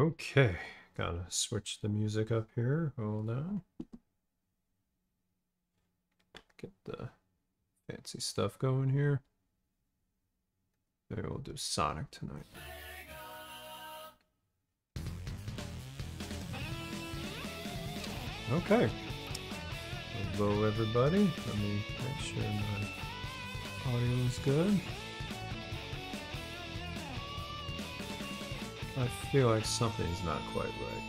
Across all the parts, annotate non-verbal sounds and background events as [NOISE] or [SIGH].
Okay, gotta switch the music up here. Hold on. Get the fancy stuff going here. Maybe we'll do Sonic tonight. Okay. Hello, everybody. Let me make sure my audio is good. I feel like something's not quite right.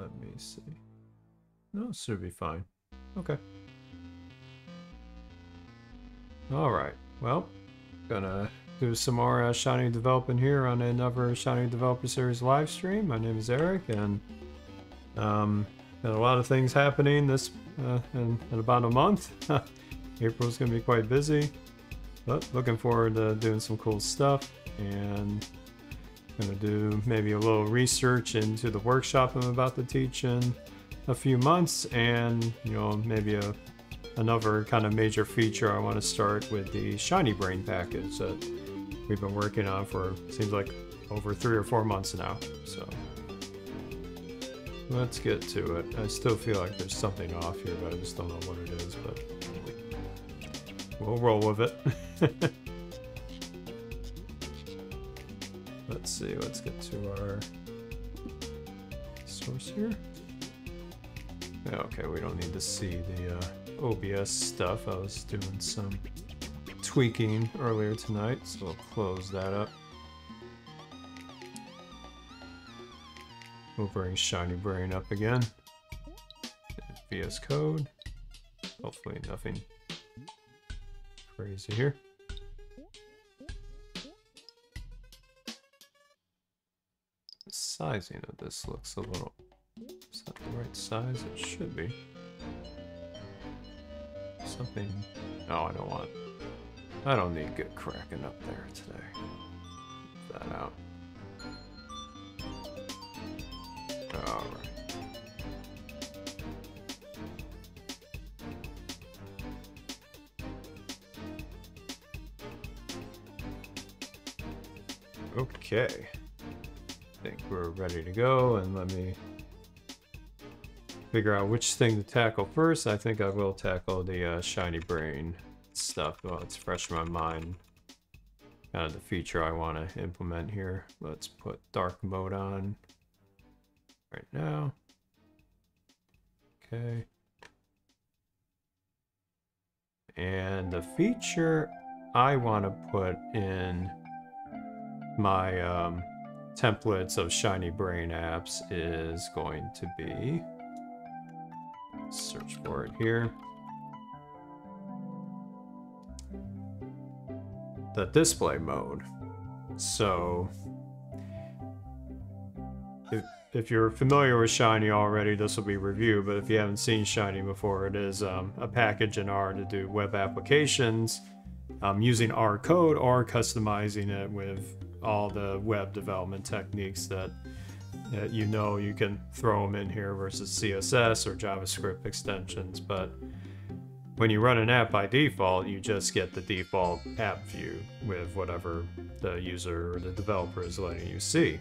Let me see. No, it should be fine. Okay. Alright, well, gonna do some more uh, Shiny Development here on another Shiny Developer Series live stream. My name is Eric, and um, got a lot of things happening this uh, in, in about a month. [LAUGHS] April's gonna be quite busy, but looking forward to doing some cool stuff and I'm gonna do maybe a little research into the workshop I'm about to teach in a few months and you know maybe a another kind of major feature I want to start with the Shiny Brain package that we've been working on for seems like over three or four months now so. Let's get to it. I still feel like there's something off here but I just don't know what it is but we'll roll with it [LAUGHS] Let's see, let's get to our source here. Okay, we don't need to see the uh, OBS stuff. I was doing some tweaking earlier tonight, so we'll close that up. We'll bring Shiny Brain up again. VS Code. Hopefully nothing crazy here. Sizing of this looks a little... Is that the right size? It should be. Something... Oh, I don't want... I don't need good cracking up there today. That out. Alright. Okay think we're ready to go and let me figure out which thing to tackle first. I think I will tackle the uh, shiny brain stuff while it's fresh in my mind. Kind of the feature I want to implement here. Let's put dark mode on right now. Okay. And the feature I want to put in my um, templates of Shiny Brain apps is going to be, search for it here, the display mode. So if, if you're familiar with Shiny already, this will be review, but if you haven't seen Shiny before, it is um, a package in R to do web applications um, using R code or customizing it with all the web development techniques that, that you know you can throw them in here versus CSS or JavaScript extensions. But when you run an app by default, you just get the default app view with whatever the user or the developer is letting you see.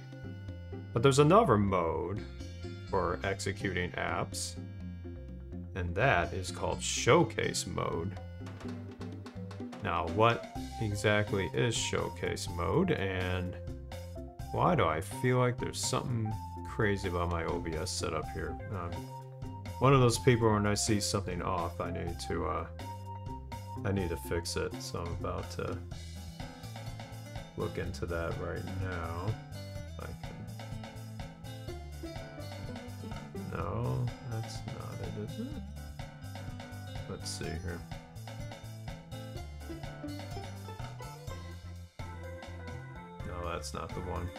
But there's another mode for executing apps, and that is called Showcase mode. Now, what exactly is showcase mode and why do I feel like there's something crazy about my OBS setup here? Um, one of those people when I see something off, I need to, uh, I need to fix it. So I'm about to look into that right now. No, that's not it, is it? Let's see here. That's not the one.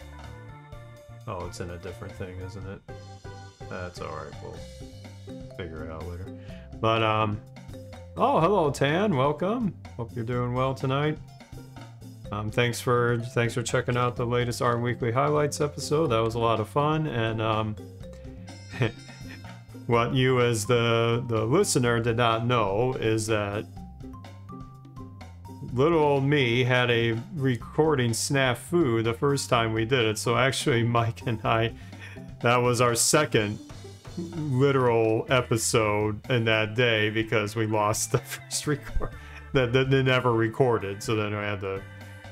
Oh, it's in a different thing, isn't it? That's alright, we'll figure it out later. But, um, oh, hello, Tan, welcome. Hope you're doing well tonight. Um, thanks for thanks for checking out the latest R Weekly Highlights episode. That was a lot of fun, and um, [LAUGHS] what you as the the listener did not know is that little old me had a recording snafu the first time we did it. So actually, [LAUGHS] Mike and I, that was our second literal episode in that day because we lost [LAUGHS] the first record that, they never recorded. So then I had to,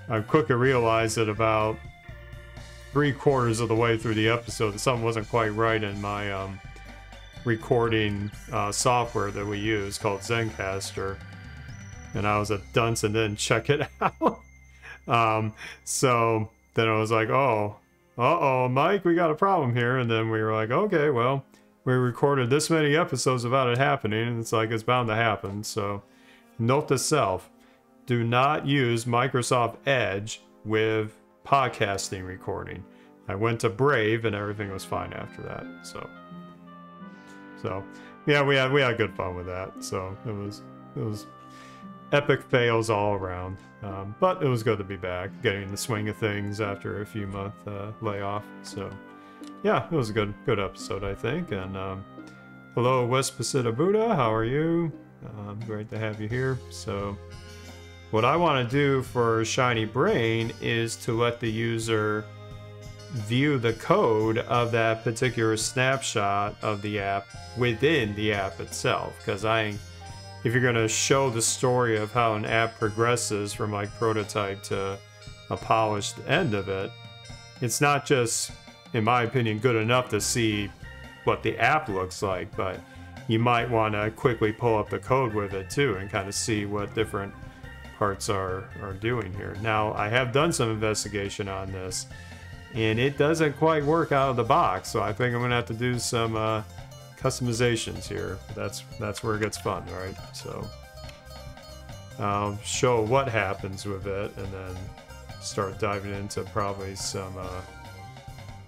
I quickly realized that about three quarters of the way through the episode, something wasn't quite right in my um, recording uh, software that we use called Zencastr. And I was a dunce and didn't check it [LAUGHS] out. um, so then I was like, oh, uh oh, Mike, we got a problem here. And then we were like, okay, well, we recorded this many episodes without it happening, and it's like it's bound to happen. So, note to self do not use Microsoft Edge with podcasting recording. I went to Brave and everything was fine after that. So, so yeah, we had we had good fun with that. So it was it was epic fails all around. Um, but it was good to be back, getting the swing of things after a few month uh, layoff. So yeah, it was a good good episode, I think. And um, hello, West Pacific Buddha, how are you? Um, great to have you here. So what I want to do for Shiny Brain is to let the user view the code of that particular snapshot of the app within the app itself. Because I, if you're going to show the story of how an app progresses from like prototype to a polished end of it, it's not just, in my opinion, good enough to see what the app looks like, but you might want to quickly pull up the code with it too and kind of see what different parts are, are doing here. Now, I have done some investigation on this, and it doesn't quite work out of the box, so I think I'm gonna have to do some uh, customizations here. That's that's where it gets fun, right? So I'll show what happens with it, and then start diving into probably some uh,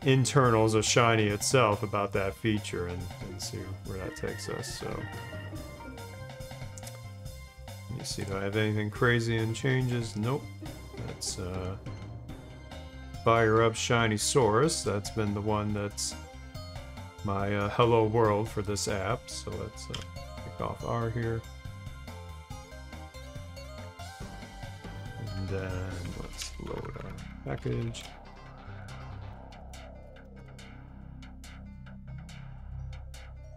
internals of Shiny itself about that feature and, and see where that takes us. So. Let me see, do I have anything crazy in changes? Nope. That's uh, Fire Up Shiny Saurus. That's been the one that's my uh, hello world for this app. So let's uh, kick off R here. And then let's load our package.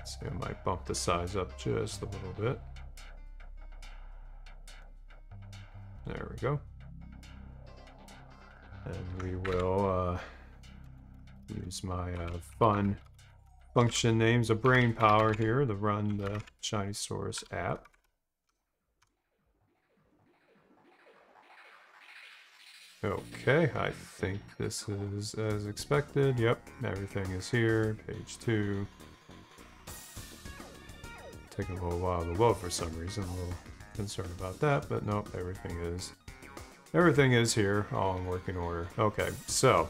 See, I might bump the size up just a little bit. There we go. And we will uh, use my uh, fun function names of brain power here to run the Shiny source app. Okay, I think this is as expected. Yep, everything is here. Page two. Taking a little while to load for some reason. A little concerned about that, but nope, everything is everything is here, all in working order. Okay, so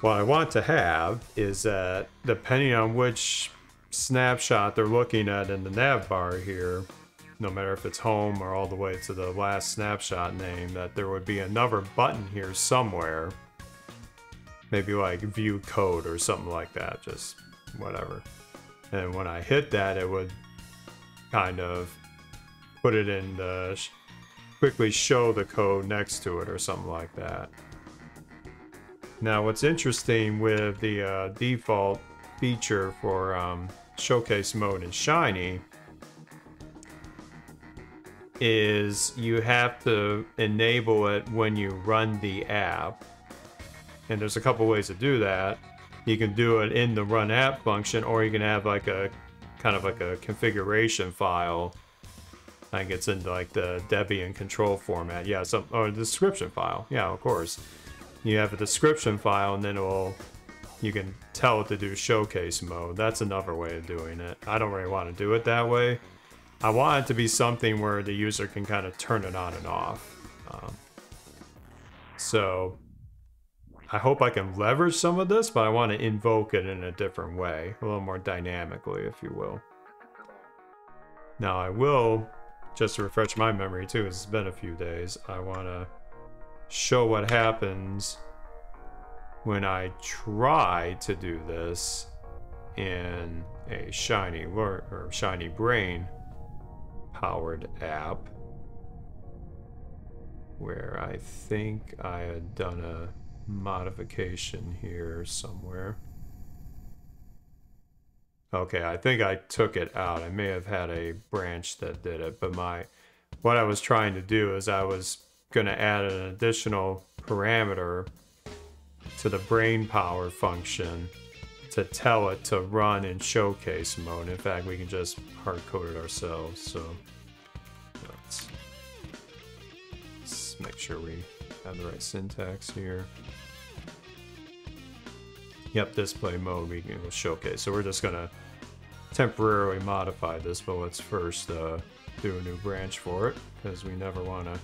what I want to have is that depending on which snapshot they're looking at in the nav bar here, no matter if it's home or all the way to the last snapshot name, that there would be another button here somewhere. Maybe like view code or something like that, just whatever. And when I hit that, it would kind of put it in the quickly show the code next to it or something like that. Now what's interesting with the uh, default feature for um, showcase mode in Shiny is you have to enable it when you run the app. And there's a couple ways to do that. You can do it in the run app function or you can have like a kind of like a configuration file. I think it's in like the Debian control format. Yeah, so or the description file. Yeah, of course. You have a description file and then it will you can tell it to do showcase mode. That's another way of doing it. I don't really want to do it that way. I want it to be something where the user can kind of turn it on and off. Um, so I hope I can leverage some of this, but I want to invoke it in a different way, a little more dynamically, if you will. Now I will, just to refresh my memory too, it's been a few days, I want to show what happens when I try to do this in a Shiny or Shiny Brain powered app. where I think I had done a modification here somewhere. Okay, I think I took it out. I may have had a branch that did it, but my what I was trying to do is I was going to add an additional parameter to the brain power function to tell it to run in showcase mode. In fact, we can just hard code it ourselves. So let's, let's make sure we have the right syntax here. Yep, display mode we can showcase. So we're just gonna temporarily modify this, but let's first uh, do a new branch for it because we never want to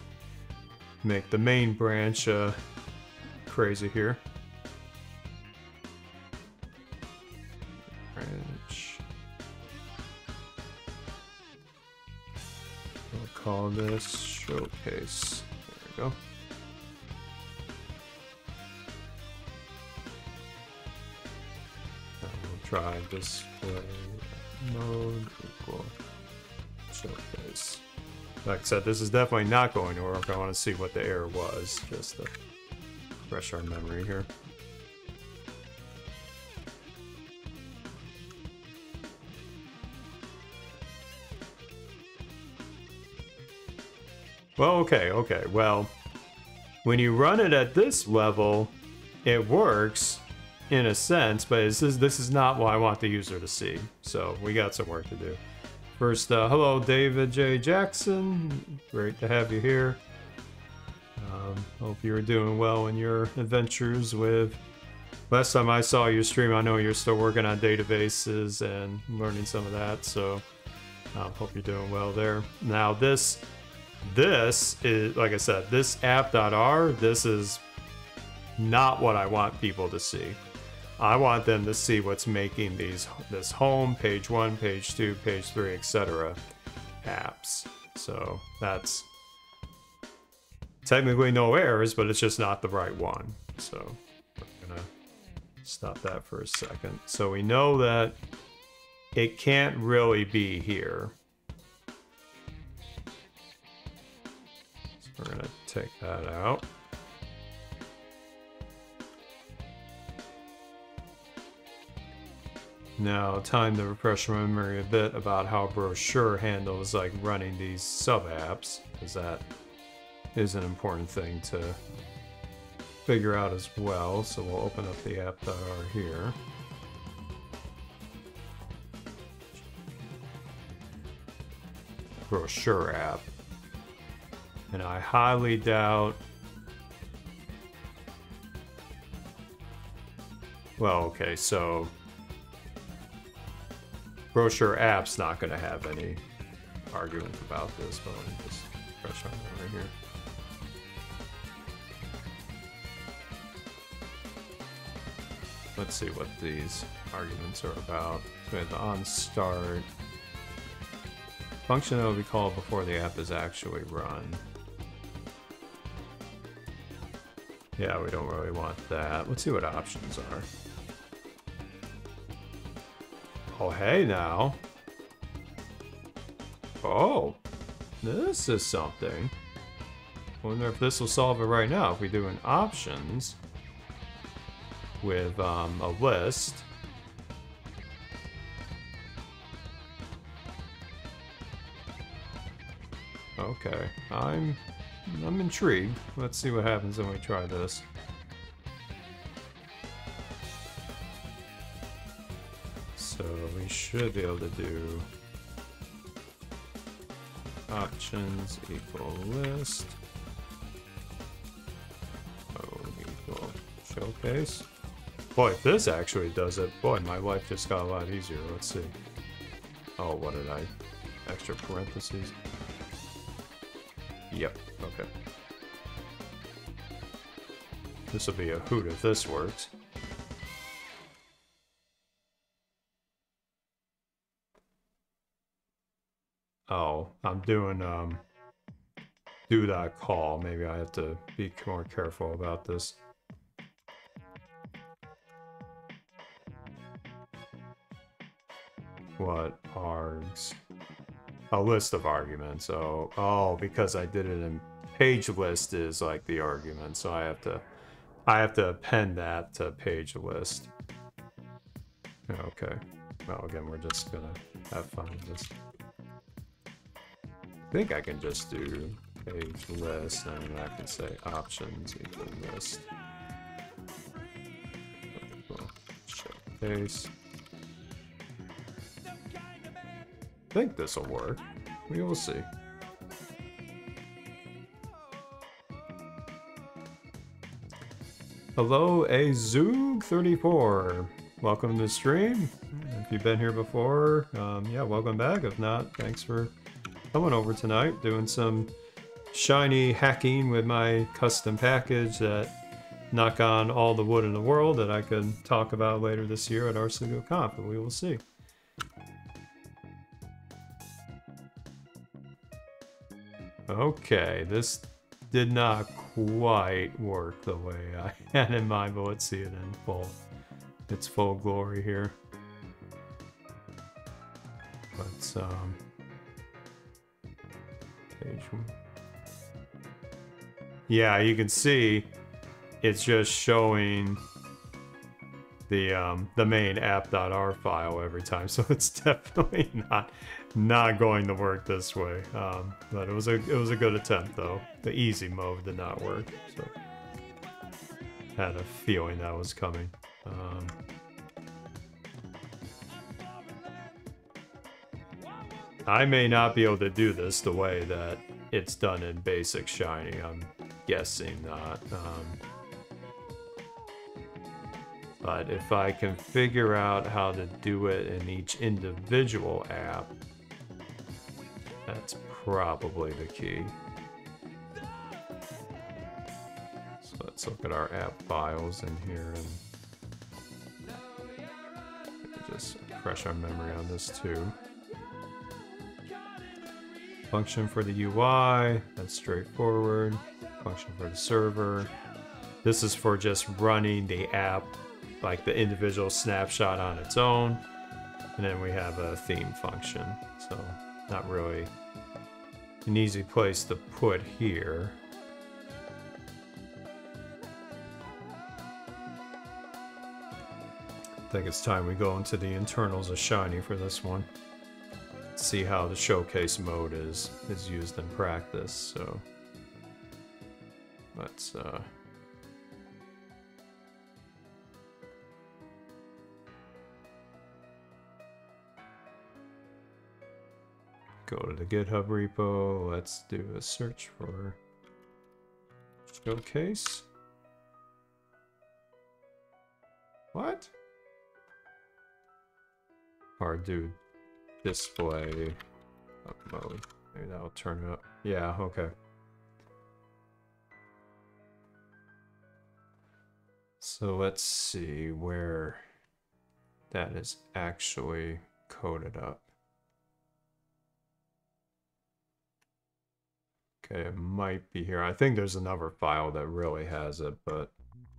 make the main branch uh, crazy here. Branch. We'll call this showcase. There we go. We'll try display mode equal showcase. Like I said, this is definitely not going to work. I want to see what the error was, just to refresh our memory here. Well, okay, okay. Well, when you run it at this level, it works in a sense, but this is, this is not what I want the user to see. So we got some work to do. First, uh, hello, David J. Jackson. Great to have you here. Um, hope you're doing well in your adventures with. Last time I saw your stream, I know you're still working on databases and learning some of that, so um, hope you're doing well there. Now, this, this is, like I said, this app.r, this is not what I want people to see. I want them to see what's making these this home, page one, page two, page three, etc. apps. So that's technically no errors, but it's just not the right one. So we're gonna stop that for a second. So we know that it can't really be here. So we're gonna take that out. Now, time to refresh my memory a bit about how Brochure handles like running these sub apps, because that is an important thing to figure out as well. So we'll open up the app.r here. Brochure app. And I highly doubt Well, okay, so brochure app's not going to have any argument about this, but let me just press on over here. Let's see what these arguments are about. So we have the on start function that will be called before the app is actually run. Yeah, we don't really want that. Let's see what options are. Oh, hey now. Oh, this is something. Wonder if this will solve it right now. If we do an options with um, a list. Okay, I'm I'm intrigued. Let's see what happens when we try this. Should be able to do options equal list. Oh equal showcase. Boy this actually does it. Boy my life just got a lot easier. Let's see. Oh what did I? Extra parentheses. Yep okay. This will be a hoot if this works doing um do that call. Maybe I have to be more careful about this. What args? a list of arguments. So, oh, because I did it in page list is like the argument, so I have to I have to append that to page list. Okay. Well, again, we're just gonna have fun this. Think I can just do page list, and I can say options equal list. Showcase. I think this will work. We will see. Hello, Azug34. Welcome to the stream. If you've been here before, um, yeah, welcome back. If not, thanks for coming over tonight, doing some shiny hacking with my custom package that knock on all the wood in the world that I could talk about later this year at RStudio Conf, but we will see. Okay, this did not quite work the way I [LAUGHS] had in mind, but let's see it in full. Its full glory here. Let's um Yeah, you can see it's just showing the um, the main app.r file every time, [LAUGHS] so it's definitely not not going to work this way. Um, but it was a it was a good attempt though. The easy mode did not work, so had a feeling that was coming. Um, I may not be able to do this the way that it's done in basic Shiny. I'm guessing not. Um, but if I can figure out how to do it in each individual app, that's probably the key. So let's look at our app files in here and just refresh our memory on this too. Function for the UI, that's straightforward. Function for the server. This is for just running the app, like the individual snapshot on its own. And then we have a theme function. So not really an easy place to put here. I think it's time we go into the internals of Shiny for this one. See how the showcase mode is is used in practice, so let's uh go to the GitHub repo. Let's do a search for showcase. What? Or do display mode. Maybe that'll turn it up. Yeah, okay. So let's see where that is actually coded up. Okay, it might be here. I think there's another file that really has it, but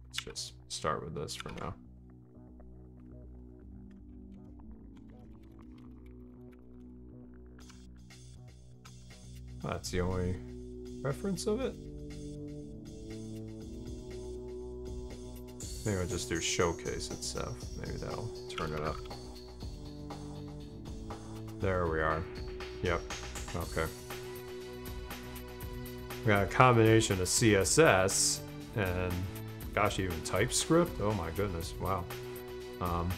let's just start with this for now. That's the only reference of it. Maybe I'll just do showcase itself. Maybe that'll turn it up. There we are. Yep. Okay. We got a combination of CSS and gosh, even TypeScript. Oh my goodness, wow. Um,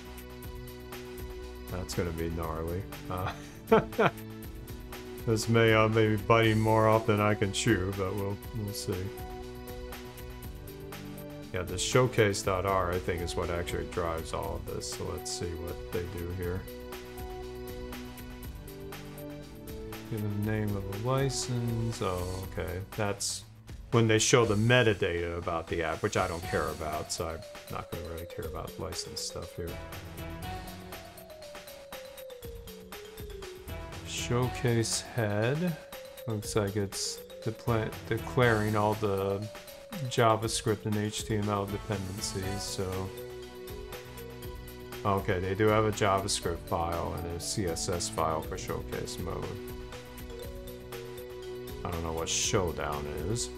that's gonna be gnarly. Uh, [LAUGHS] this may uh, maybe biting more off than I can chew, but we'll we'll see. Yeah, the showcase.r I think is what actually drives all of this. So let's see what they do here. Give the name of the license. Oh, okay. That's when they show the metadata about the app, which I don't care about, so I'm not going to really care about license stuff here. Showcase head. Looks like it's declaring all the JavaScript and HTML dependencies, so... Okay, they do have a JavaScript file and a CSS file for showcase mode. I don't know what Showdown is.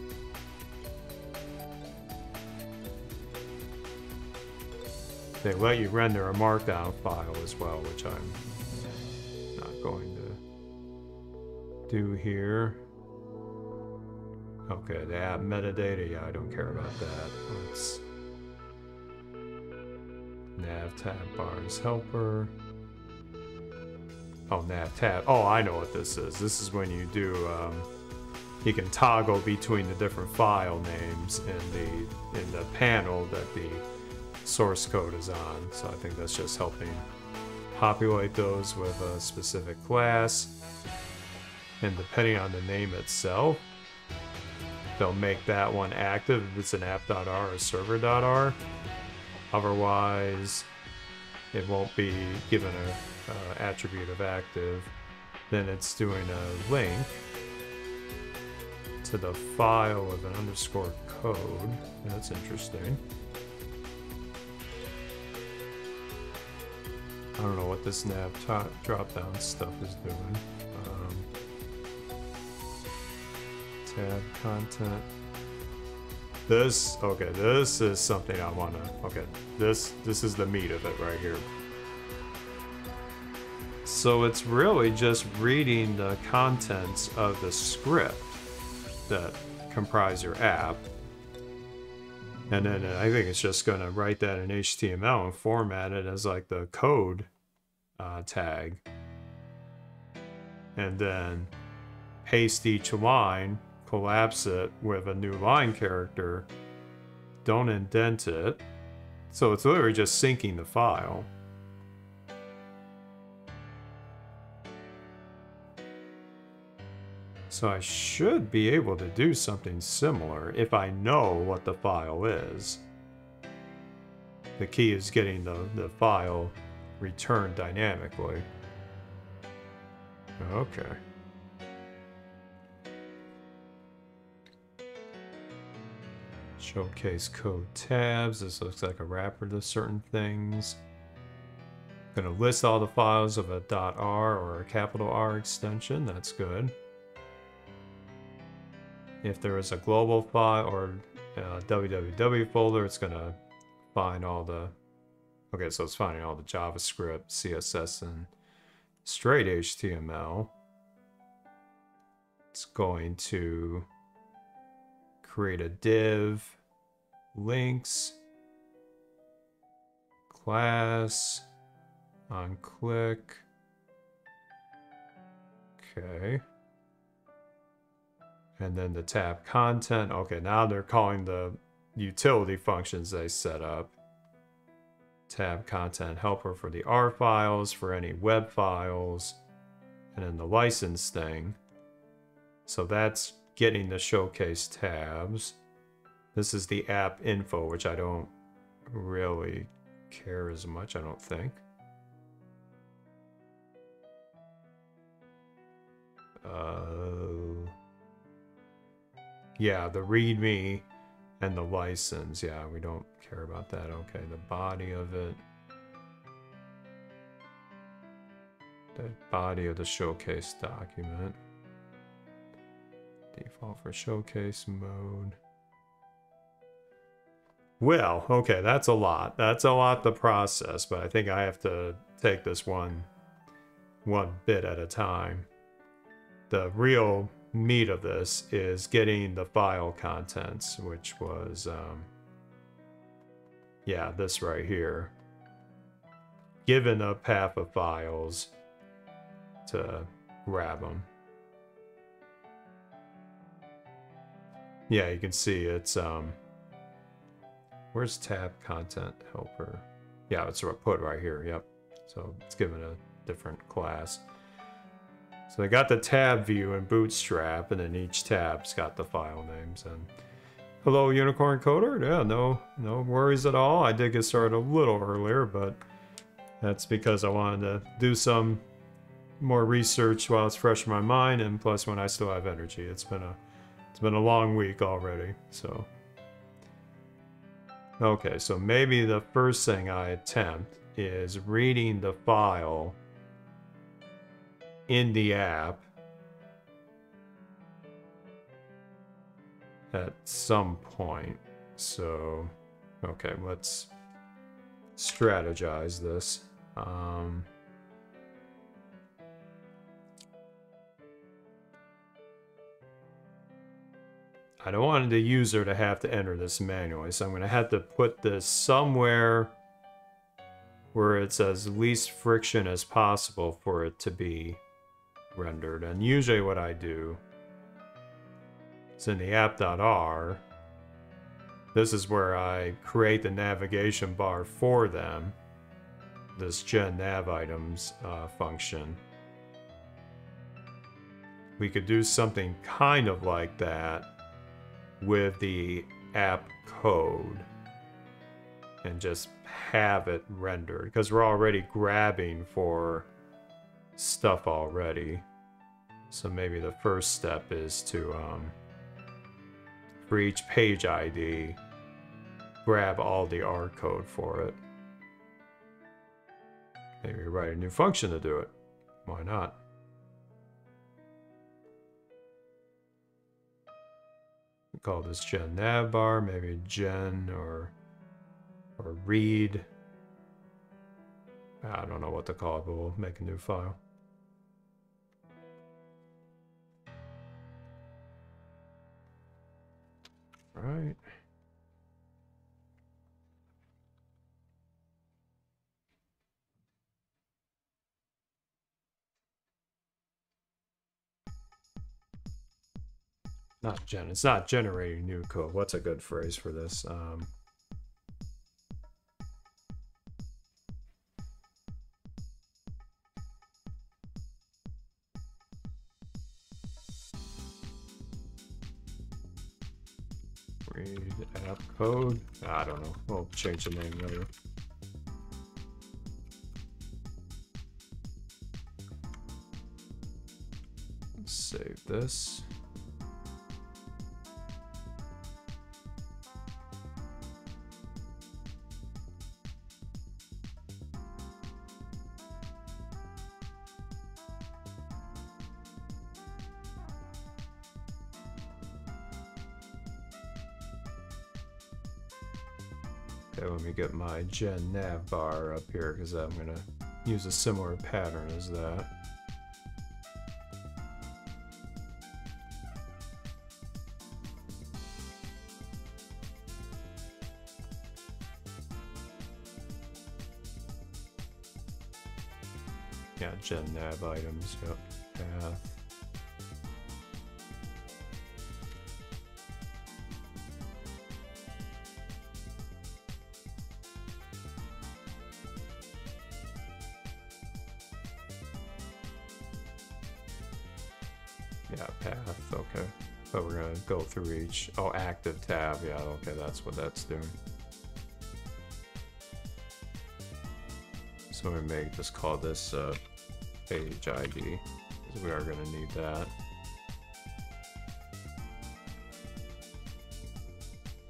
They let you render a markdown file as well, which I'm not going to do here. Okay, the app metadata, yeah, I don't care about that. Let's nav tab bars helper. Oh, nav tab. Oh, I know what this is. This is when you do, um, you can toggle between the different file names in the in the panel that the source code is on. So I think that's just helping populate those with a specific class. And depending on the name itself, they'll make that one active if it's an app.r or server.r. Otherwise, it won't be given a uh, attribute of active. Then it's doing a link to the file with an underscore code. That's interesting. I don't know what this nav drop down stuff is doing. Tab content. This, okay, this is something I want to, okay, this, this is the meat of it right here. So it's really just reading the contents of the script that comprise your app. And then I think it's just going to write that in HTML and format it as like the code uh, tag. And then paste each line, collapse it with a new line character. Don't indent it. So it's literally just syncing the file. So I should be able to do something similar if I know what the file is. The key is getting the, the file returned dynamically. Okay. Showcase code tabs. This looks like a wrapper to certain things. Gonna list all the files of a .r or a capital R extension. That's good. If there is a global file or www folder, it's gonna find all the Okay, so it's finding all the JavaScript, CSS, and straight HTML. It's going to create a div, links, class, on click. Okay. And then the tab content. Okay, now they're calling the utility functions they set up tab content helper for the R files, for any web files, and then the license thing. So that's getting the showcase tabs. This is the app info, which I don't really care as much, I don't think. Uh, yeah, the README and the license. Yeah, we don't care about that. Okay, the body of it. The body of the showcase document. Default for showcase mode. Well, okay, that's a lot. That's a lot to process, but I think I have to take this one one bit at a time. The real meat of this is getting the file contents, which was um, yeah, this right here, given a path of files to grab them. Yeah, you can see it's, um, where's tab content helper? Yeah, it's put right here, yep. So it's given a different class. So they got the tab view in Bootstrap, and then each tab's got the file names. And Hello, Unicorn Coder. Yeah, no, no worries at all. I did get started a little earlier, but that's because I wanted to do some more research while it's fresh in my mind, and plus when I still have energy. It's been a, it's been a long week already. So, okay, so maybe the first thing I attempt is reading the file in the app at some point. So, okay, let's strategize this. Um, I don't want the user to have to enter this manually, so I'm going to have to put this somewhere where it's as least friction as possible for it to be rendered. And usually what I do is in the app.r, this is where I create the navigation bar for them, this gen nav items uh, function. We could do something kind of like that with the app code and just have it rendered because we're already grabbing for stuff already. So maybe the first step is to, um, for each page ID, grab all the R code for it. Maybe write a new function to do it. Why not? Call this gen navbar, maybe gen or or read. I don't know what to call it, but we'll make a new file. Right. Not gen. It's not generating new code. What's a good phrase for this? Um, read app code. I don't know. We'll change the name later. Save this. My gen nav bar up here because I'm going to use a similar pattern as that. Yeah, gen nav items, yep, each. Oh, active tab. Yeah, okay, that's what that's doing. So we may just call this uh, page ID, because we are going to need that.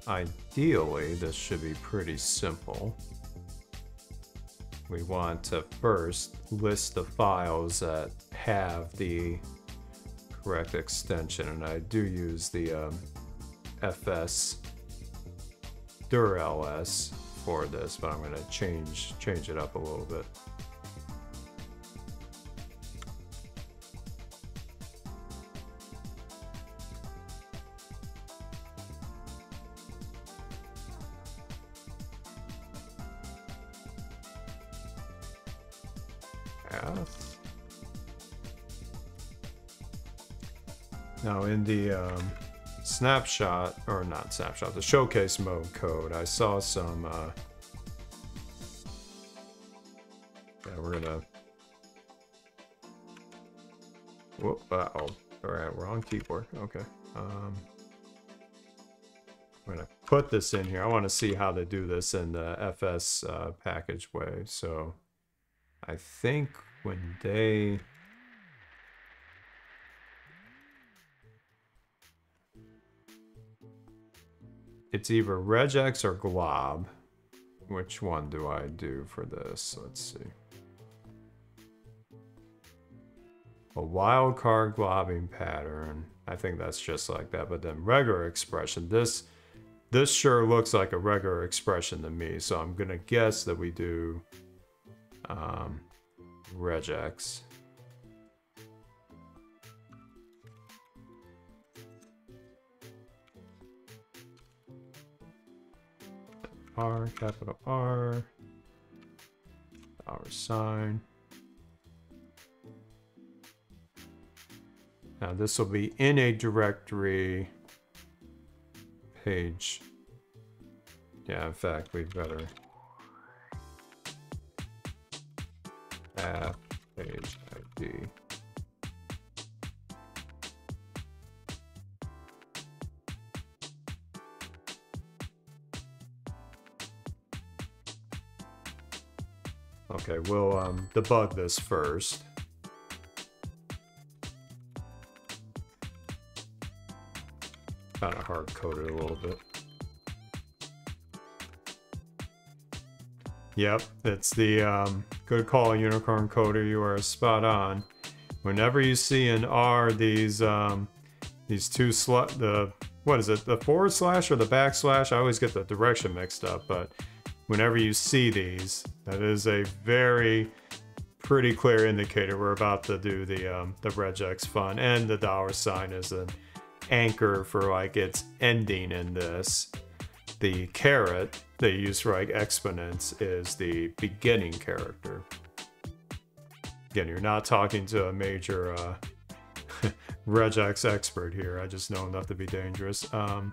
Ideally, this should be pretty simple. We want to first list the files that have the correct extension, and I do use the um, FS dir_ls for this, but I'm going to change change it up a little bit. Snapshot, or not snapshot, the showcase mode code, I saw some, uh, yeah, we're gonna, whoop, uh oh, all right, we're on keyboard, okay. Um, I'm gonna put this in here. I want to see how they do this in the FS uh, package way. So I think when they It's either regex or glob. Which one do I do for this? Let's see. A wildcard globbing pattern. I think that's just like that. But then regular expression, this this sure looks like a regular expression to me. So I'm gonna guess that we do um, regex. R, capital R, dollar sign. Now this will be in a directory page. Yeah, in fact, we'd better app we'll um, debug this first. Kind of hard coded a little bit. Yep, it's the um, good call, Unicorn Coder. You are spot on. Whenever you see in R these um, these two sl the what is it the forward slash or the backslash? I always get the direction mixed up, but whenever you see these, that is a very pretty clear indicator we're about to do the um, the regex fun, and the dollar sign is an anchor for like its ending in this. The caret they use for like exponents is the beginning character. Again, you're not talking to a major uh, [LAUGHS] regex expert here. I just know enough to be dangerous. Um,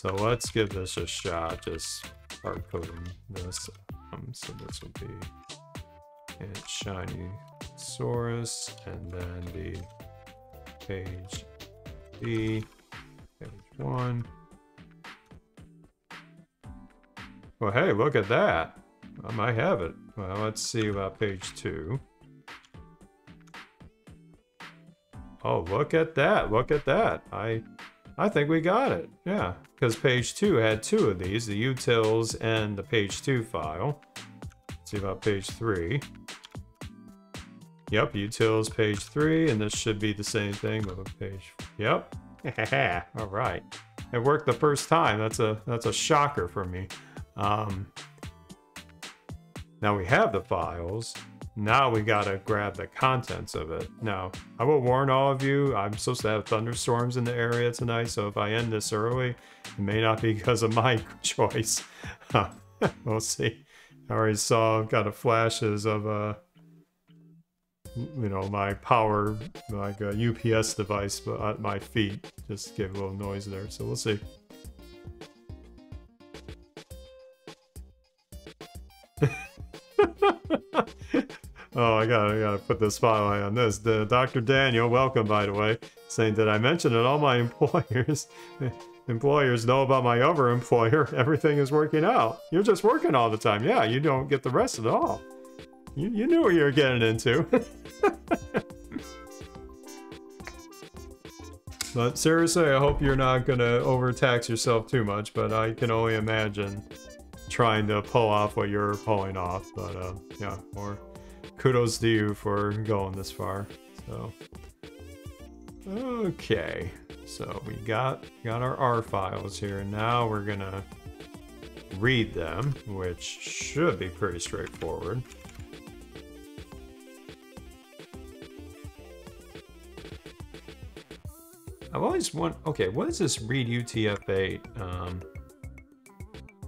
so let's give this a shot, just hard coding this. Um, so this will be and shiny Saurus, and then the page B, page one. Well, hey, look at that. I might have it. Well, let's see about page two. Oh, look at that. Look at that. I I think we got it. Yeah, because page two had two of these, the utils and the page two file. Let's see about page three. Yep, utils page three, and this should be the same thing with a page. Yep. [LAUGHS] All right. It worked the first time. That's a that's a shocker for me. Um, now we have the files. Now we gotta grab the contents of it. Now, I will warn all of you, I'm supposed to have thunderstorms in the area tonight, so if I end this early, it may not be [LAUGHS] because of my [LAUGHS] choice. [LAUGHS] we'll see. I already saw, got a flashes of, uh, you know, my power, like a UPS device at my feet. Just gave a little noise there, so we'll see. Oh, I gotta, I gotta put the spotlight on this. The Dr. Daniel, welcome by the way, saying that I mentioned that all my [LAUGHS] employers, [LAUGHS] employers know about my other employer. [LAUGHS] Everything is working out. You're just working all the time. Yeah, you don't get the rest at all. You, you knew what you were getting into. but seriously, I hope you're not gonna overtax yourself too much. But I can only imagine trying to pull off what you're pulling off. But uh, yeah, more kudos to you for going this far. So okay, so we got got our R files here. And now we're gonna read them, which should be pretty straightforward. I've always want. Okay, what is this read UTF-8? Um,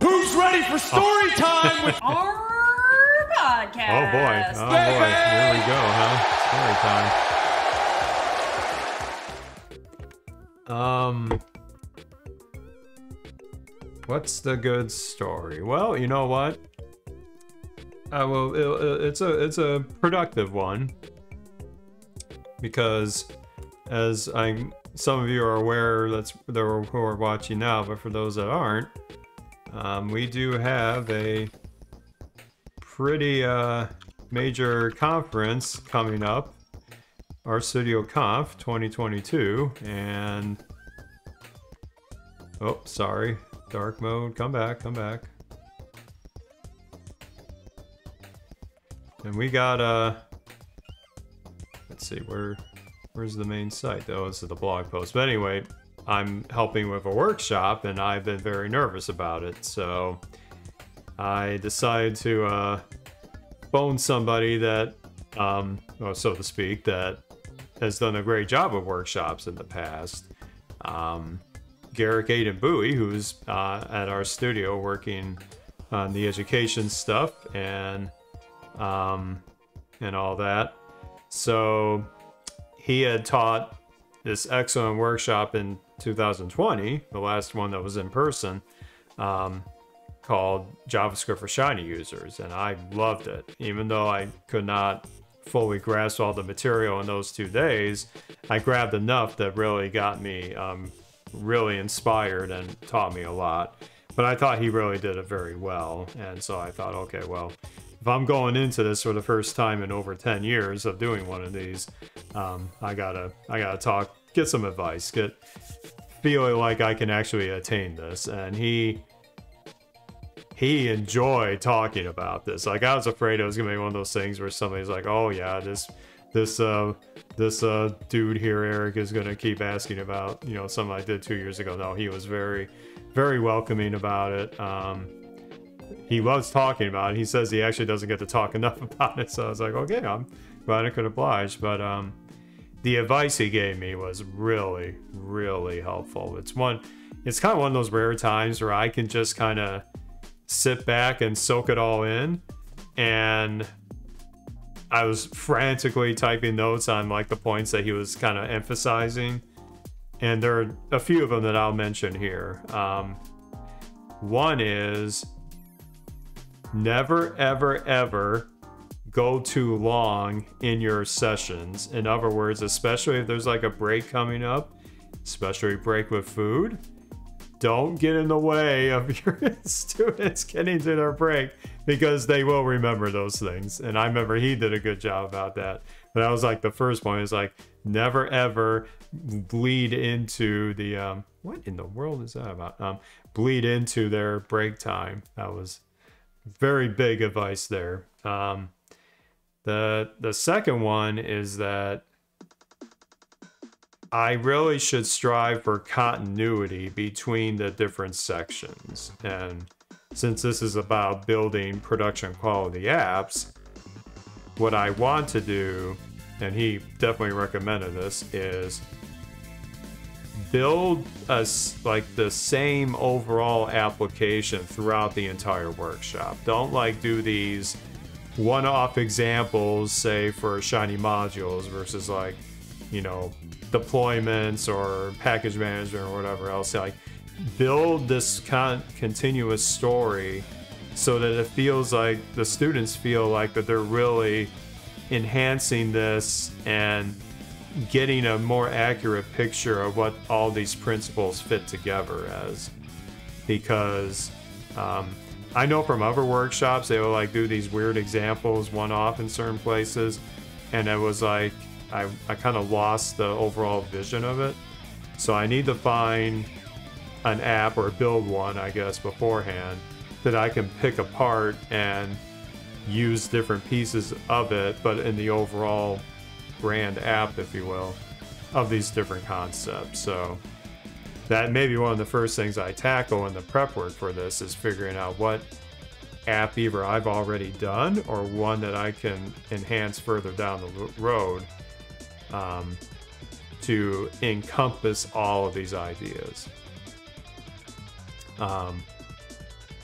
Who's ready for story time with [LAUGHS] our podcast? Oh boy, oh boy, here we go, huh? Story time. Um, what's the good story? Well, you know what? Uh, well, it, it's a it's a productive one because, as I some of you are aware, that's there who are watching now, but for those that aren't, um, we do have a pretty uh, major conference coming up, RStudio Conf 2022, and oh, sorry, dark mode, come back, come back. And we got uh, let's see, where where's the main site? Oh, this is the blog post. But anyway, I'm helping with a workshop and I've been very nervous about it. So I decided to uh, phone somebody that, um, well, so to speak, that has done a great job of workshops in the past. Um, Garrick Aden-Buie, who's uh, at RStudio working on the education stuff and um, and all that. So he had taught this excellent workshop in 2020, the last one that was in person, um, called JavaScript for Shiny users, and I loved it. Even though I could not fully grasp all the material in those two days, I grabbed enough that really got me um, really inspired and taught me a lot. But I thought he really did it very well, and so I thought, okay, well, if I'm going into this for the first time in over 10 years of doing one of these, um, I gotta I gotta talk, get some advice, get feeling like I can actually attain this. And he he enjoyed talking about this. Like I was afraid it was gonna be one of those things where somebody's like, "Oh yeah, this this uh this uh dude here, Eric, is gonna keep asking about you know something I did two years ago." No, he was very very welcoming about it. Um, he loves talking about it. He says he actually doesn't get to talk [LAUGHS] enough about it. So I was like, okay, I'm glad I could oblige. But um, the advice he gave me was really, really helpful. It's one, it's kind of one of those rare times where I can just kind of sit back and soak it all in. And I was frantically typing notes on like the points that he was kind of emphasizing. And there are a few of them that I'll mention here. Um, one is never, ever, ever go too long in your sessions. In other words, especially if there's like a break coming up, especially break with food, don't get in the way of [LAUGHS] your students getting to their break because they will remember those things. And I remember he did a good job about that. But that was like the first point is like never ever bleed into the um what in the world is that about? Um bleed into their break time. That was very big advice there. Um, the the second one is that I really should strive for continuity between the different sections. And since this is about building production quality apps, what I want to do, and he definitely recommended this, is build us like the same overall application throughout the entire workshop. Don't like do these one-off examples, say for Shiny modules versus like, you know, deployments or package management or whatever else. Like build this con- continuous story so that it feels like the students feel like that they're really enhancing this and getting a more accurate picture of what all these principles fit together as. Because um, I know from other workshops, they will like do these weird examples one off in certain places. And it was like, I, I kind of lost the overall vision of it. So I need to find an app or build one, I guess, beforehand that I can pick apart and use different pieces of it, but in the overall grand app, if you will, of these different concepts. So that may be one of the first things I tackle in the prep work for this is figuring out what app either I've already done or one that I can enhance further down the road um, to encompass all of these ideas. Um,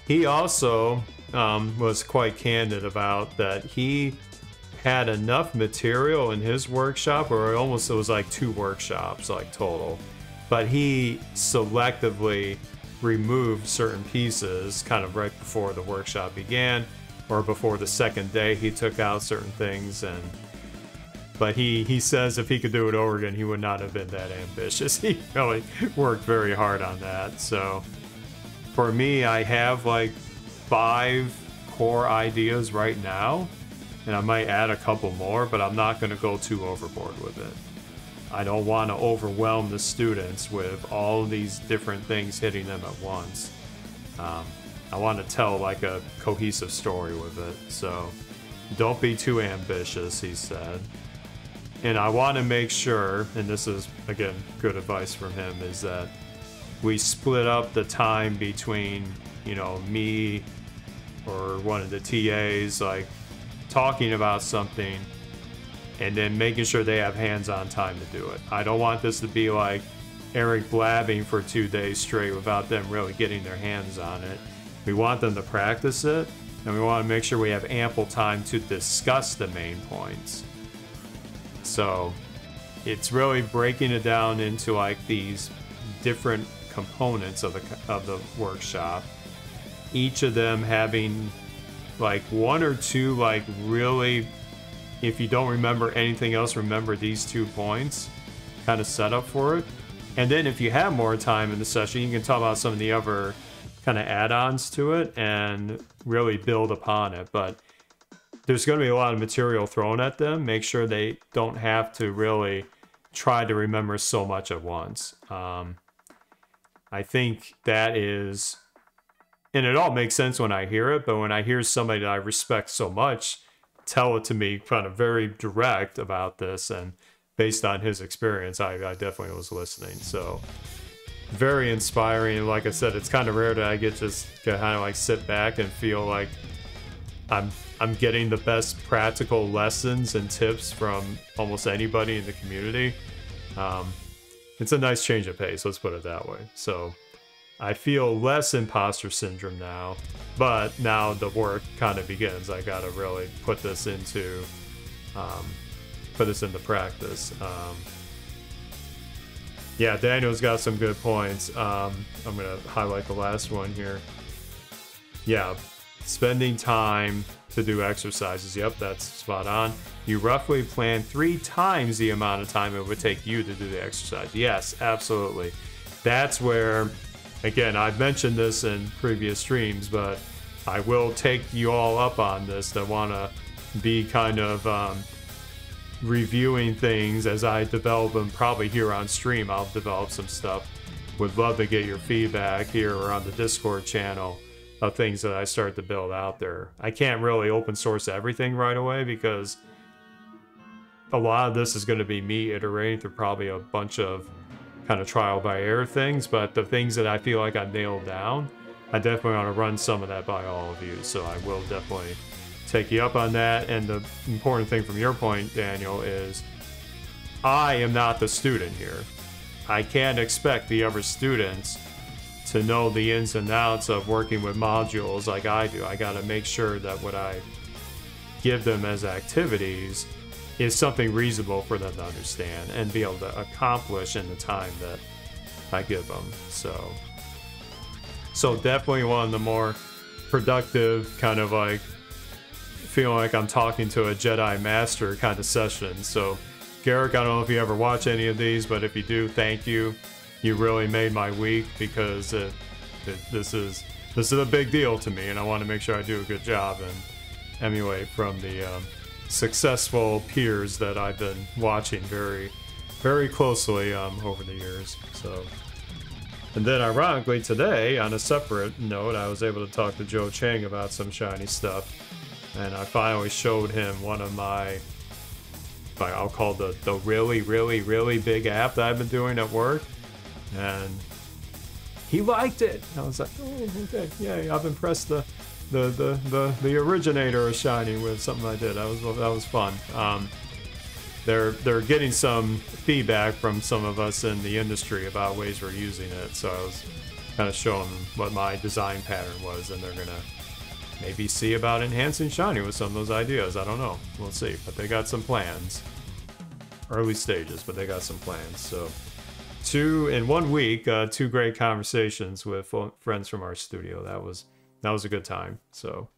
he also um, was quite candid about that he had enough material in his workshop, or almost it was like two workshops, like total. But he selectively removed certain pieces kind of right before the workshop began, or before the second day. He took out certain things, and but he he says if he could do it over again, he would not have been that ambitious. [LAUGHS] He really worked very hard on that. So for me, I have like five core ideas right now and I might add a couple more, but I'm not going to go too overboard with it. I don't want to overwhelm the students with all these different things hitting them at once. Um, I want to tell like a cohesive story with it, so don't be too ambitious, he said. And I want to make sure, and this is again good advice from him, is that we split up the time between you know me or one of the TAs like talking about something and then making sure they have hands-on time to do it. I don't want this to be like Eric blabbing for two days straight without them really getting their hands on it. We want them to practice it, and we want to make sure we have ample time to discuss the main points. So it's really breaking it down into like these different components of the of the workshop. Each of them having like one or two like really if you don't remember anything else, remember these two points, kind of set up for it. And then if you have more time in the session, you can talk about some of the other kind of add-ons to it and really build upon it. But there's going to be a lot of material thrown at them. Make sure they don't have to really try to remember so much at once. Um, I think that is, and it all makes sense when I hear it, but when I hear somebody that I respect so much tell it to me kind of very direct about this and based on his experience I, I definitely was listening so very inspiring like i said it's kind of rare that i get just kind of like sit back and feel like i'm i'm getting the best practical lessons and tips from almost anybody in the community um, it's a nice change of pace let's put it that way so I feel less imposter syndrome now, but now the work kind of begins. I got to really put this into, um, put this into practice. Um, yeah, Daniel's got some good points. Um, I'm gonna highlight the last one here. Yeah, spending time to do exercises. Yep, that's spot on. You roughly plan three times the amount of time it would take you to do the exercise. Yes, absolutely. That's where again, I've mentioned this in previous streams, but I will take you all up on this that want to be kind of um, reviewing things as I develop them. Probably here on stream, I'll develop some stuff. Would love to get your feedback here or on the Discord channel of things that I start to build out there. I can't really open source everything right away because a lot of this is going to be me iterating through probably a bunch of kind of trial by error things, but the things that I feel like I nailed down, I definitely want to run some of that by all of you. So I will definitely take you up on that. And the important thing from your point, Daniel, is I am not the student here. I can't expect the other students to know the ins and outs of working with modules like I do. I got to make sure that what I give them as activities is something reasonable for them to understand and be able to accomplish in the time that I give them. So, so definitely one of the more productive kind of like feeling like I'm talking to a Jedi Master kind of session. So, Garrick, I don't know if you ever watch any of these, but if you do, thank you. You really made my week because it, it, this is this is a big deal to me, and I want to make sure I do a good job and emulate from the um, successful peers that I've been watching very, very closely um, over the years. So, and then ironically today, on a separate note, I was able to talk to Joe Cheng about some shiny stuff, and I finally showed him one of my, I'll call the the really, really, really big app that I've been doing at work, and he liked it. I was like, oh, okay, yeah, I've impressed the the the the, the originator of Shiny with something I did. That was that was fun. Um, they're they're getting some feedback from some of us in the industry about ways we're using it. So I was kind of showing them what my design pattern was, and they're gonna maybe see about enhancing Shiny with some of those ideas. I don't know. We'll see. But they got some plans. Early stages, but they got some plans. So two in one week, uh, two great conversations with friends from RStudio. That was that was a good time. So,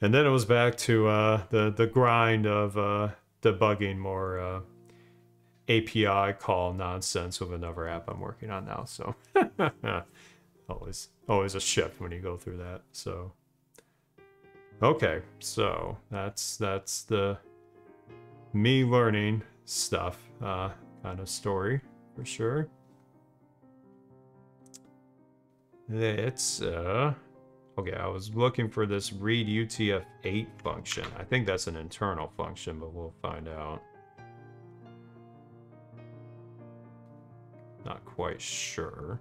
and then it was back to uh, the the grind of uh, debugging more uh, API call nonsense with another app I'm working on now. So, [LAUGHS] always always a shift when you go through that. So, okay, so that's that's the me learning stuff uh, kind of story for sure. It's, uh, okay, I was looking for this read UTF-8 function. I think that's an internal function, but we'll find out. Not quite sure.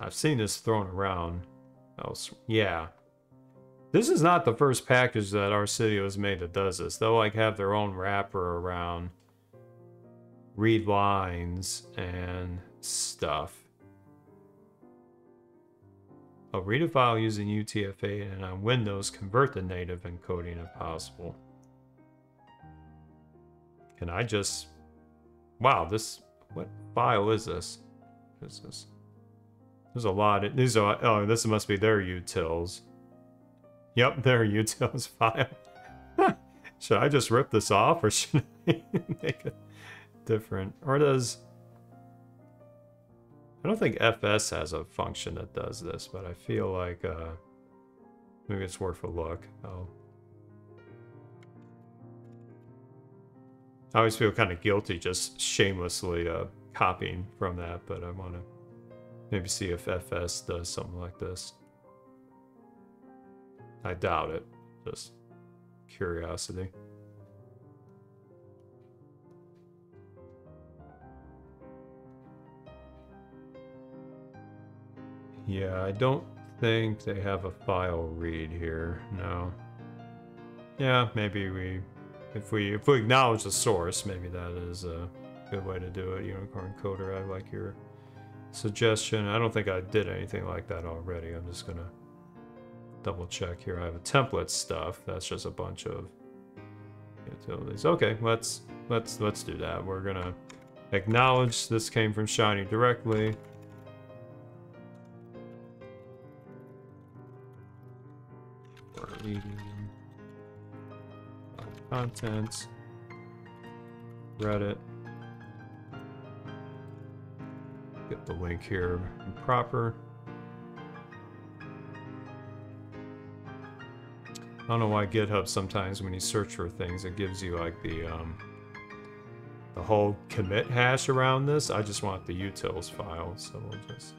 I've seen this thrown around else. Yeah. This is not the first package that our city was made that does this. They'll like have their own wrapper around read lines and stuff. I'll read a file using UTF-8 and on Windows convert the native encoding if possible. Can I just... Wow, this... What file is this? What is this? There's a lot. Of, these are... Oh, this must be their utils. Yep, [LAUGHS] their utils file. [LAUGHS] should I just rip this off or should I [LAUGHS] make it different? Or does... I don't think FS has a function that does this, but I feel like uh, maybe it's worth a look. Oh. I always feel kind of guilty just shamelessly uh, copying from that, but I want to maybe see if FS does something like this. I doubt it. Just curiosity. Yeah, I don't think they have a file read here. No. Yeah, maybe we, if we if we acknowledge the source, maybe that is a good way to do it. Unicorn Coder, I like your suggestion. I don't think I did anything like that already. I'm just gonna double check here. I have a template stuff. That's just a bunch of utilities. Okay, let's let's let's do that. We're gonna acknowledge this came from Shiny directly. Contents, Reddit. Get the link here proper. I don't know why GitHub sometimes when you search for things it gives you like the um, the whole commit hash around this. I just want the utils file, so we'll just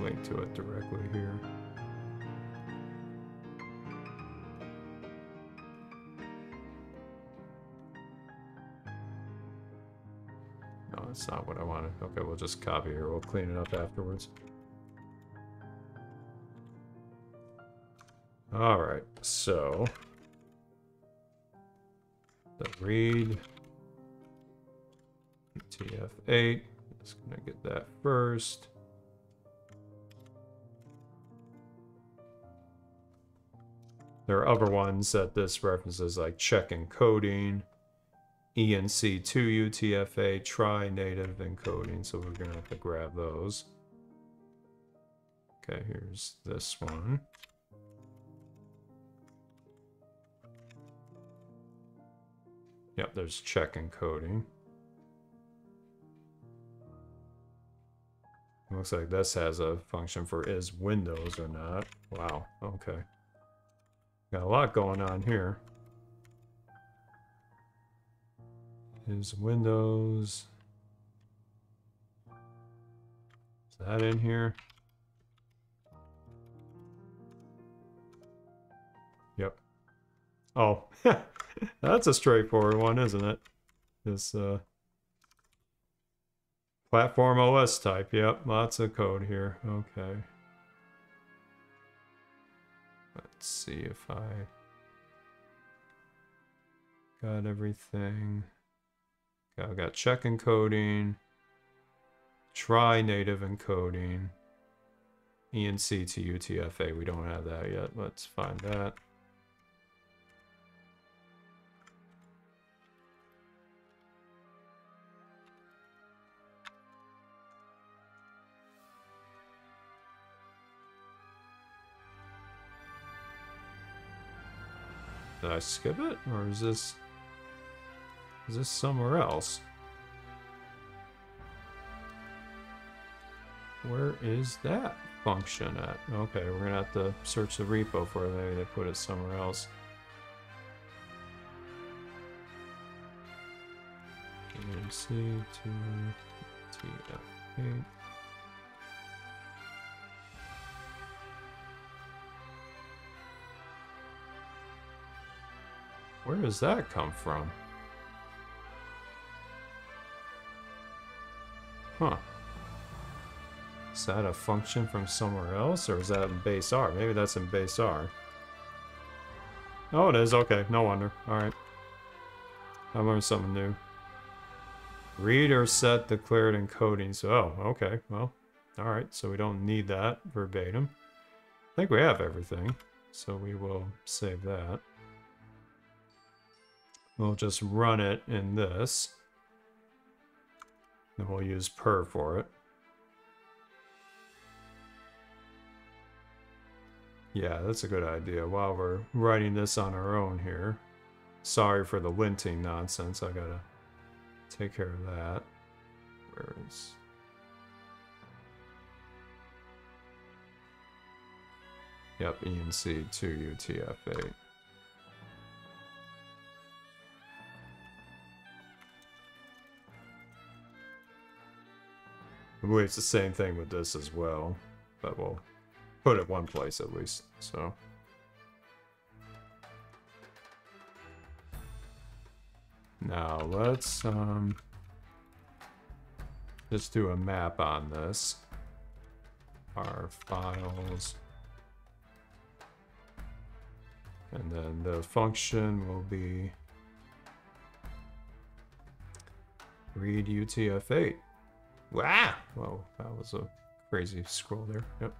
link to it directly here. No, that's not what I wanted. Okay, we'll just copy here. We'll clean it up afterwards. All right, so the read TF8. Just gonna get that first. There are other ones that this references like check encoding, ENC2 UTF-8, try native encoding, so we're gonna have to grab those. Okay, here's this one. Yep, there's check encoding. Looks like this has a function for is Windows or not. Wow, okay. Got a lot going on here. Is Windows. Is that in here? Yep. Oh, [LAUGHS] that's a straightforward one, isn't it? This uh, platform OS type. Yep, lots of code here. Okay. Let's see if I got everything. Okay, I got check encoding, try native encoding, ENC to UTF-8. We don't have that yet. Let's find that. Did I skip it? Or is this... Is this somewhere else? Where is that function at? Okay, we're gonna have to search the repo for it. Maybe they put it somewhere else. ENC to TF8. Where does that come from? Huh. Is that a function from somewhere else, or is that in base R? Maybe that's in base R. Oh, it is. Okay, no wonder. Alright. I learned something new. Read or set declared encodings. Oh, okay. Well, alright. So we don't need that verbatim. I think we have everything. So we will save that. We'll just run it in this. And we'll use purrr for it. Yeah, that's a good idea. While we're writing this on our own here. Sorry for the linting nonsense. I gotta take care of that. Where is... Yep, ENC 2 UTF-8. Believe it's the same thing with this as well, but we'll put it one place at least, so. Now let's um, just do a map on this. Our files. And then the function will be read UTF-8. Wow! Whoa, that was a crazy scroll there. Yep.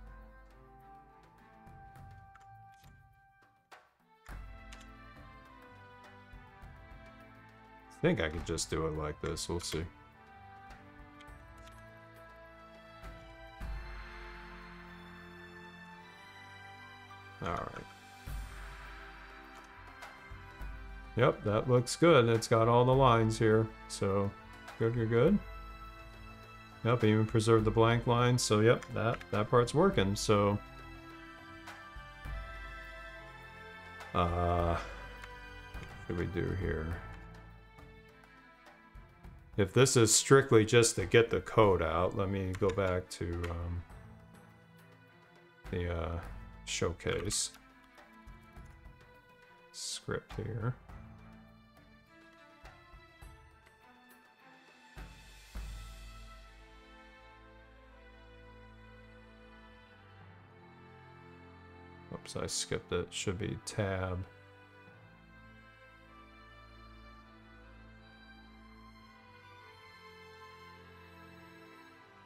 I think I could just do it like this. We'll see. Alright. Yep, that looks good. It's got all the lines here. So, good, good, good. Yep, even preserve the blank line. So, yep, that, that part's working. So, uh, what should we do here? If this is strictly just to get the code out, let me go back to um, the uh, showcase script here. Oops, I skipped it. Should be tab.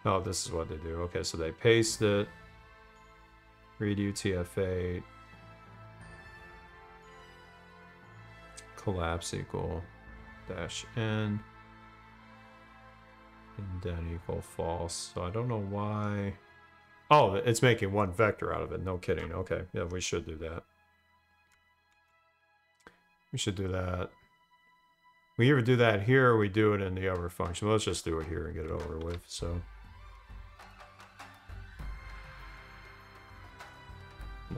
Oh, this is what they do. Okay, so they paste it. Read UTF-8. Collapse equal dash n. And then equal false. So I don't know why... Oh, it's making one vector out of it. No kidding. Okay, yeah, we should do that. We should do that. We either do that here or we do it in the other function. Let's just do it here and get it over with, so...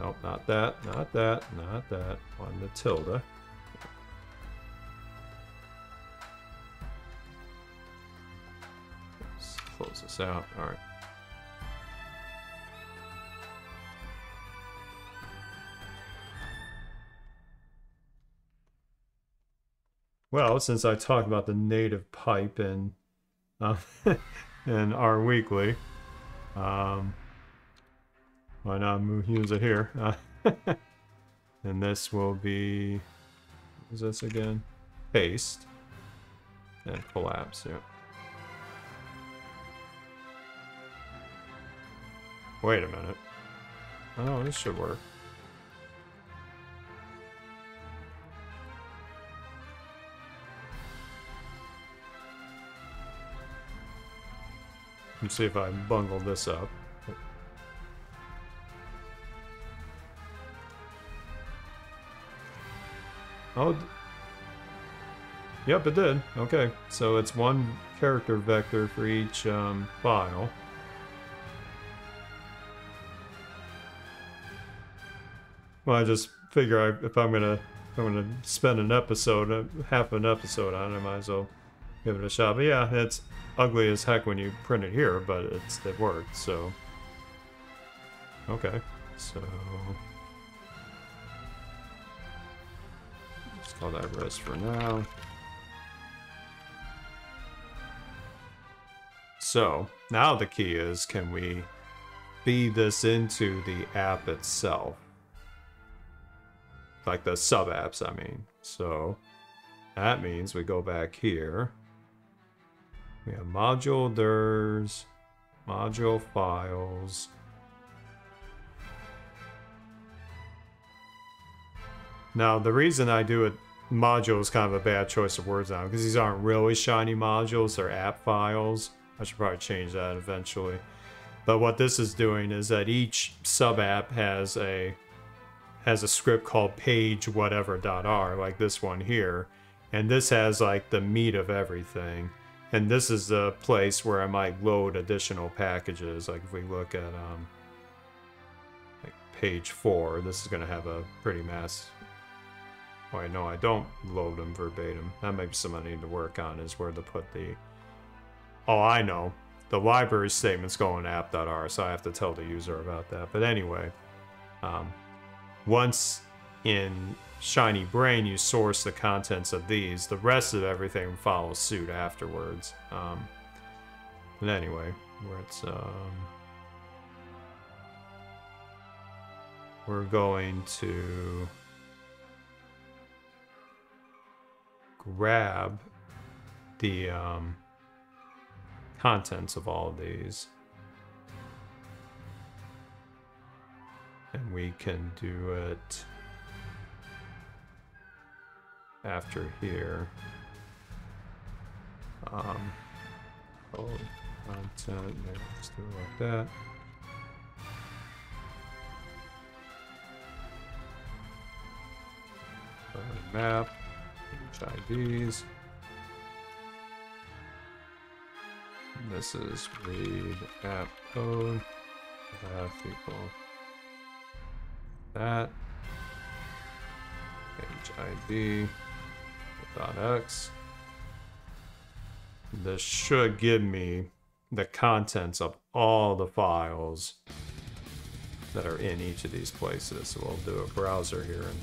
Nope, not that, not that, not that. On the tilde. Let's close this out. Alright. Well, since I talked about the native pipe in, uh, [LAUGHS] in R Weekly, um, why not move, use it here? Uh, [LAUGHS] and this will be, what is this again? Paste. And collapse, yeah. Wait a minute. Oh, this should work. Let's see if I bungle this up. Oh. Yep, it did. Okay, so it's one character vector for each um, file. Well, I just figure I, if I'm gonna if I'm gonna spend an episode, uh, half an episode on it, I might as well give it a shot. But yeah, it's ugly as heck when you print it here, but it's it worked. So okay, so let's Call that rest for now. So now the key is can we feed this into the app itself? Like the sub apps, I mean. So that means we go back here. We have module dirs, module files. Now, the reason I do it module is kind of a bad choice of words now because these aren't really shiny modules, they're app files. I should probably change that eventually. But what this is doing is that each sub app has a has a script called page whatever.r like this one here and this has like the meat of everything and this is the place where I might load additional packages like if we look at um like page 4 this is going to have a pretty mass Oh, I know I don't load them verbatim. That might be something I need to work on, is where to put the... Oh, I know. The library statements go in app.r, so I have to tell the user about that. But anyway, um, once in Shiny Brain you source the contents of these, the rest of everything follows suit afterwards. Um, but anyway, where it's... Um, we're going to... grab the um, contents of all of these. And we can do it after here. Um, oh, content, maybe let's do it like that. map. IDs. This is read app code. Have people that ID dot x. This should give me the contents of all the files that are in each of these places. So we'll do a browser here and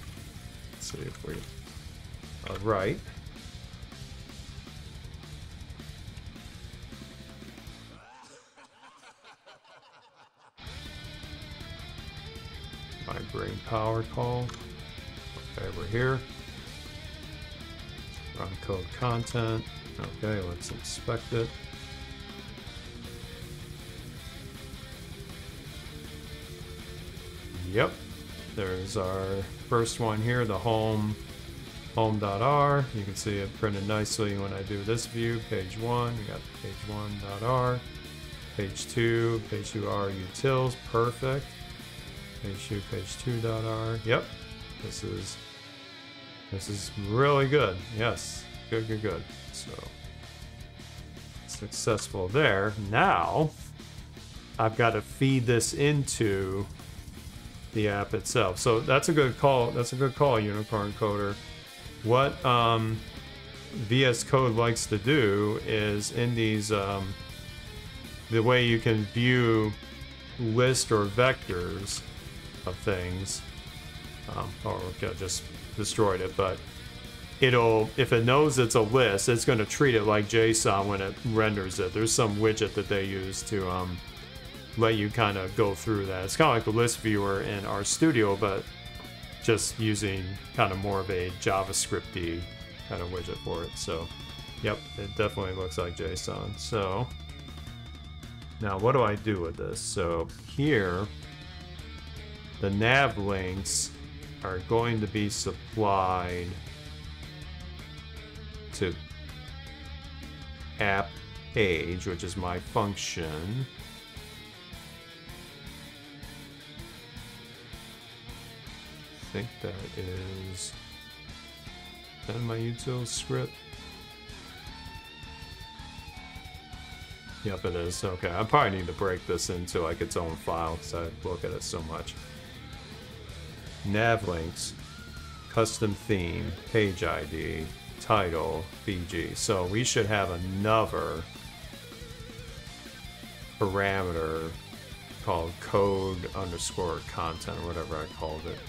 see if we right. My brain power call. Okay, we're here. Run code content. Okay, let's inspect it. Yep, there's our first one here, the home home.r. You can see it printed nicely when I do this view. Page 1, we got page 1.r. Page 2, page 2r utils, perfect. Page 2, page 2.r. Yep, this is this is really good. Yes, good, good, good. So successful there. Now I've got to feed this into the app itself. So that's a good call. That's a good call, Unicorn Coder. What um, VS Code likes to do is in these, um, the way you can view list or vectors of things. Um, oh, okay, just destroyed it, but it'll, if it knows it's a list, it's going to treat it like JSON when it renders it. There's some widget that they use to um, let you kind of go through that. It's kind of like the list viewer in RStudio, but just using kind of more of a JavaScripty kind of widget for it. So, yep, it definitely looks like JSON. So, now what do I do with this? So here, the nav links are going to be supplied to app page, which is my function. think that is that my util script. Yep, it is. Okay, I probably need to break this into like its own file because I look at it so much. Nav links, custom theme, page ID, title, BG. So we should have another parameter called code underscore content, or whatever I called it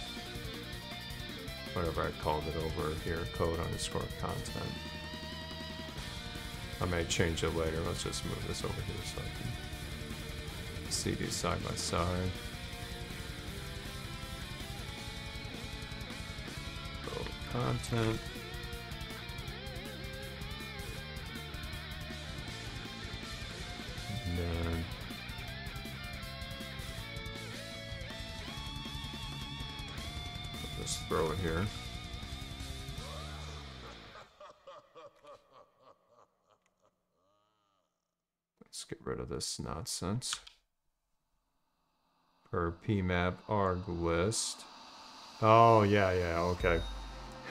whatever I called it over here, code underscore content. I may change it later. Let's just move this over here so I can see these side by side. Content. Then just throw it here. Let's get rid of this nonsense. purrr pmap arg list. Oh, yeah, yeah, okay.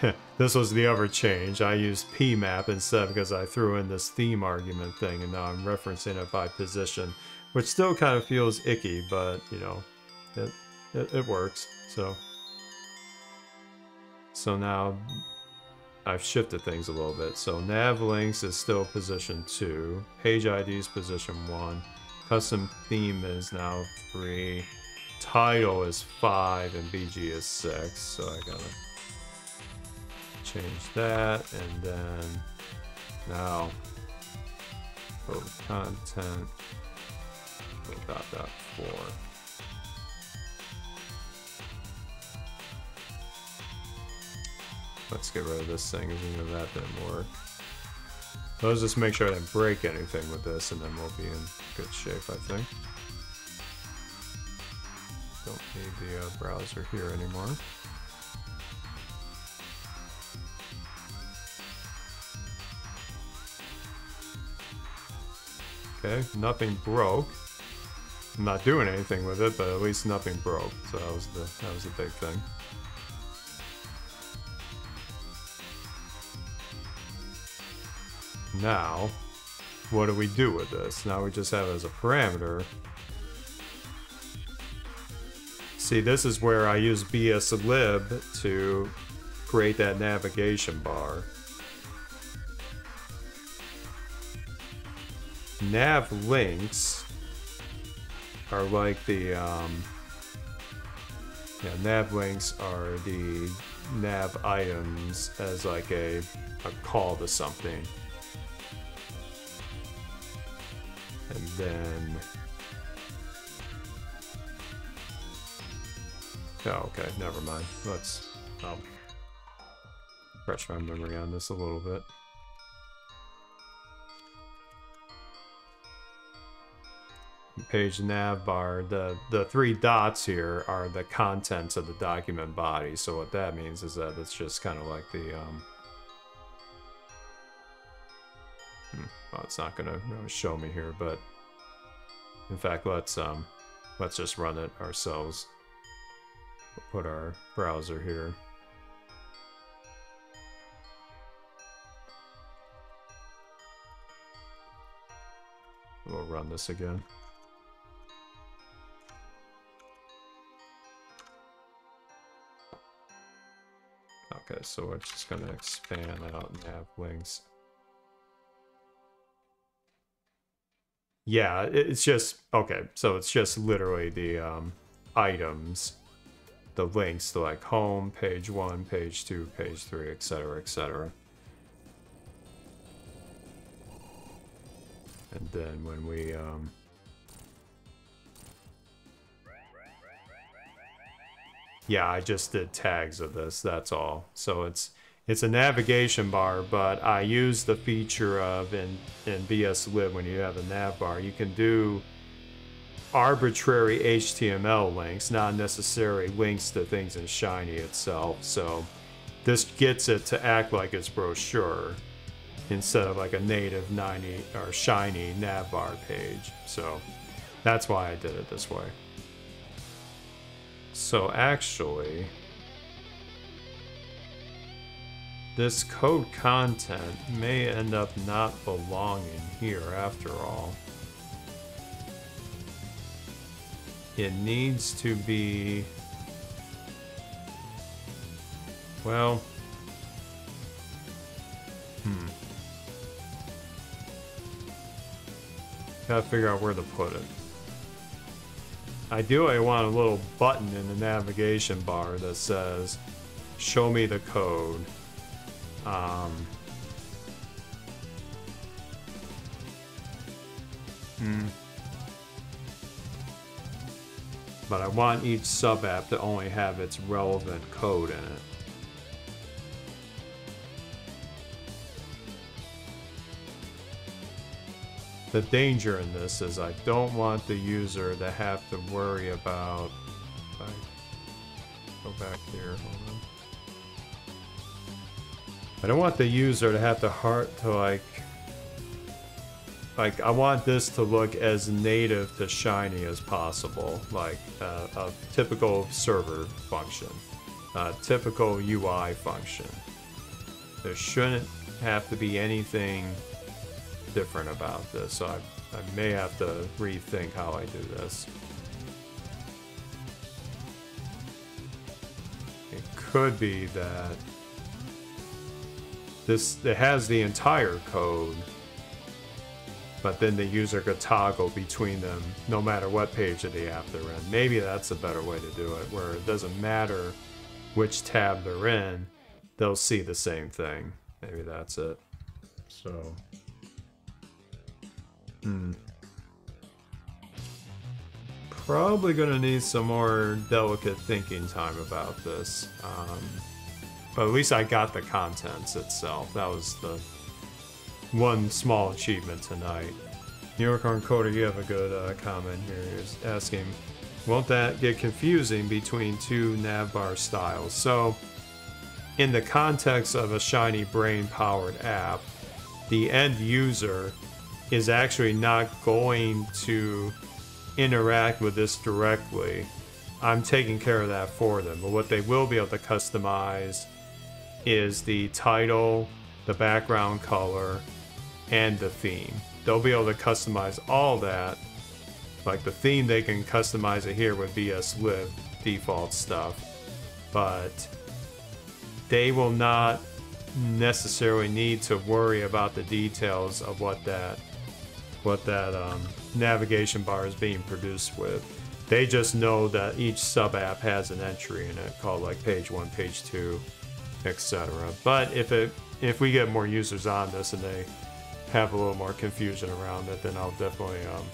[LAUGHS] this was the other change. I used pmap instead because I threw in this theme argument thing and now I'm referencing it by position, which still kind of feels icky, but you know, it, it, it works. So, so now I've shifted things a little bit. So nav links is still position two, page ID is position one, custom theme is now three, title is five, and BG is six. So I gotta change that and then now go to content go dot dot four. Let's get rid of this thing you know that didn't work. Let's just make sure I didn't break anything with this and then we'll be in good shape I think. Don't need the uh, browser here anymore Okay, nothing broke. I'm not doing anything with it, but at least nothing broke. So that was the that was the big thing. Now, what do we do with this? Now we just have it as a parameter. See, this is where I use bslib to create that navigation bar. Nav links are like the um, yeah, nav links are the nav items as like a, a call to something. And then Oh, okay, never mind. Let's um, refresh my memory on this a little bit. Page nav bar, the, the three dots here are the contents of the document body. So what that means is that it's just kind of like the, um, hmm, well, it's not going to show me here, but in fact, let's, um, let's just run it ourselves. We'll put our browser here. We'll run this again. Okay, so we're just gonna expand out nav links. Yeah, it's just, okay, so it's just literally the um, items, the links to like home, page one, page two, page three, etc., etc. And then when we um, Yeah, I just did tags of this, that's all. So it's it's a navigation bar, but I use the feature of in, in BSLib when you have a nav bar, you can do arbitrary HTML links, not necessarily links to things in Shiny itself. So this gets it to act like it's brochure instead of like a native 90 or Shiny nav bar page. So that's why I did it this way. So actually, this code content may end up not belonging here after all. It needs to be, well, hmm. Gotta figure out where to put it. Ideally, I want a little button in the navigation bar that says, show me the code. Um, Hmm. But I want each sub app to only have its relevant code in it. The danger in this is I don't want the user to have to worry about. I go back here. I don't want the user to have to heart to like. Like I want this to look as native to Shiny as possible, like uh, a typical server function, a typical UI function. There shouldn't have to be anything different about this, so I, I may have to rethink how I do this. It could be that this it has the entire code, but then the user could toggle between them no matter what page of the app they're in. Maybe that's a better way to do it, where it doesn't matter which tab they're in, they'll see the same thing. Maybe that's it. So. Hmm. Probably gonna need some more delicate thinking time about this. Um, but at least I got the contents itself. That was the one small achievement tonight. Unicorn Coder, you have a good uh, comment here. Is asking, won't that get confusing between two navbar styles? So, in the context of a shinybrain powered app, the end user is actually not going to interact with this directly. I'm taking care of that for them. But what they will be able to customize is the title, the background color, and the theme. They'll be able to customize all that. Like the theme, they can customize it here with bslib default stuff. But they will not necessarily need to worry about the details of what that what that um, navigation bar is being produced with. They just know that each sub app has an entry in it called like page one, page two, etc. But if it if we get more users on this and they have a little more confusion around it, then I'll definitely um,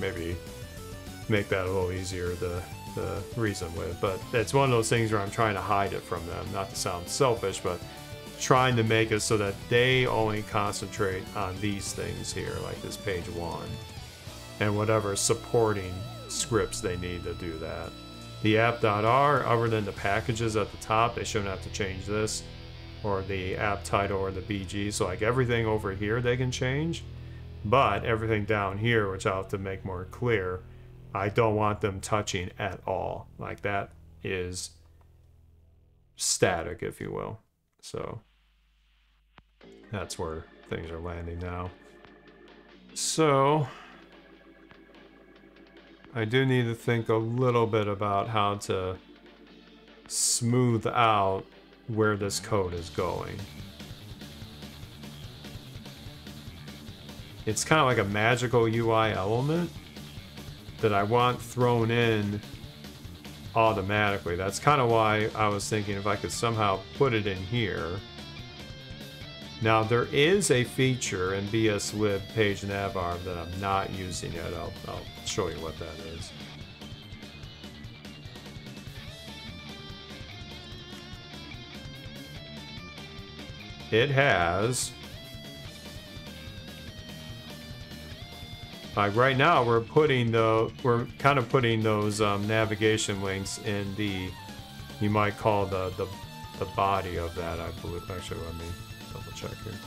maybe make that a little easier to, to reason with. But it's one of those things where I'm trying to hide it from them, not to sound selfish, but trying to make it so that they only concentrate on these things here, like this page one, and whatever supporting scripts they need to do that. The app.r, other than the packages at the top, they shouldn't have to change this, or the app title or the BG. So like everything over here they can change, but everything down here, which I'll have to make more clear, I don't want them touching at all. Like that is static, if you will. So that's where things are landing now. So I do need to think a little bit about how to smooth out where this code is going. It's kind of like a magical UI element that I want thrown in automatically. That's kind of why I was thinking if I could somehow put it in here. Now there is a feature in bslib page navbar that I'm not using yet. I'll, I'll show you what that is. It has Like right now, we're putting the we're kind of putting those um, navigation links in the you might call the the the body of that. I believe. Actually, let me double check here.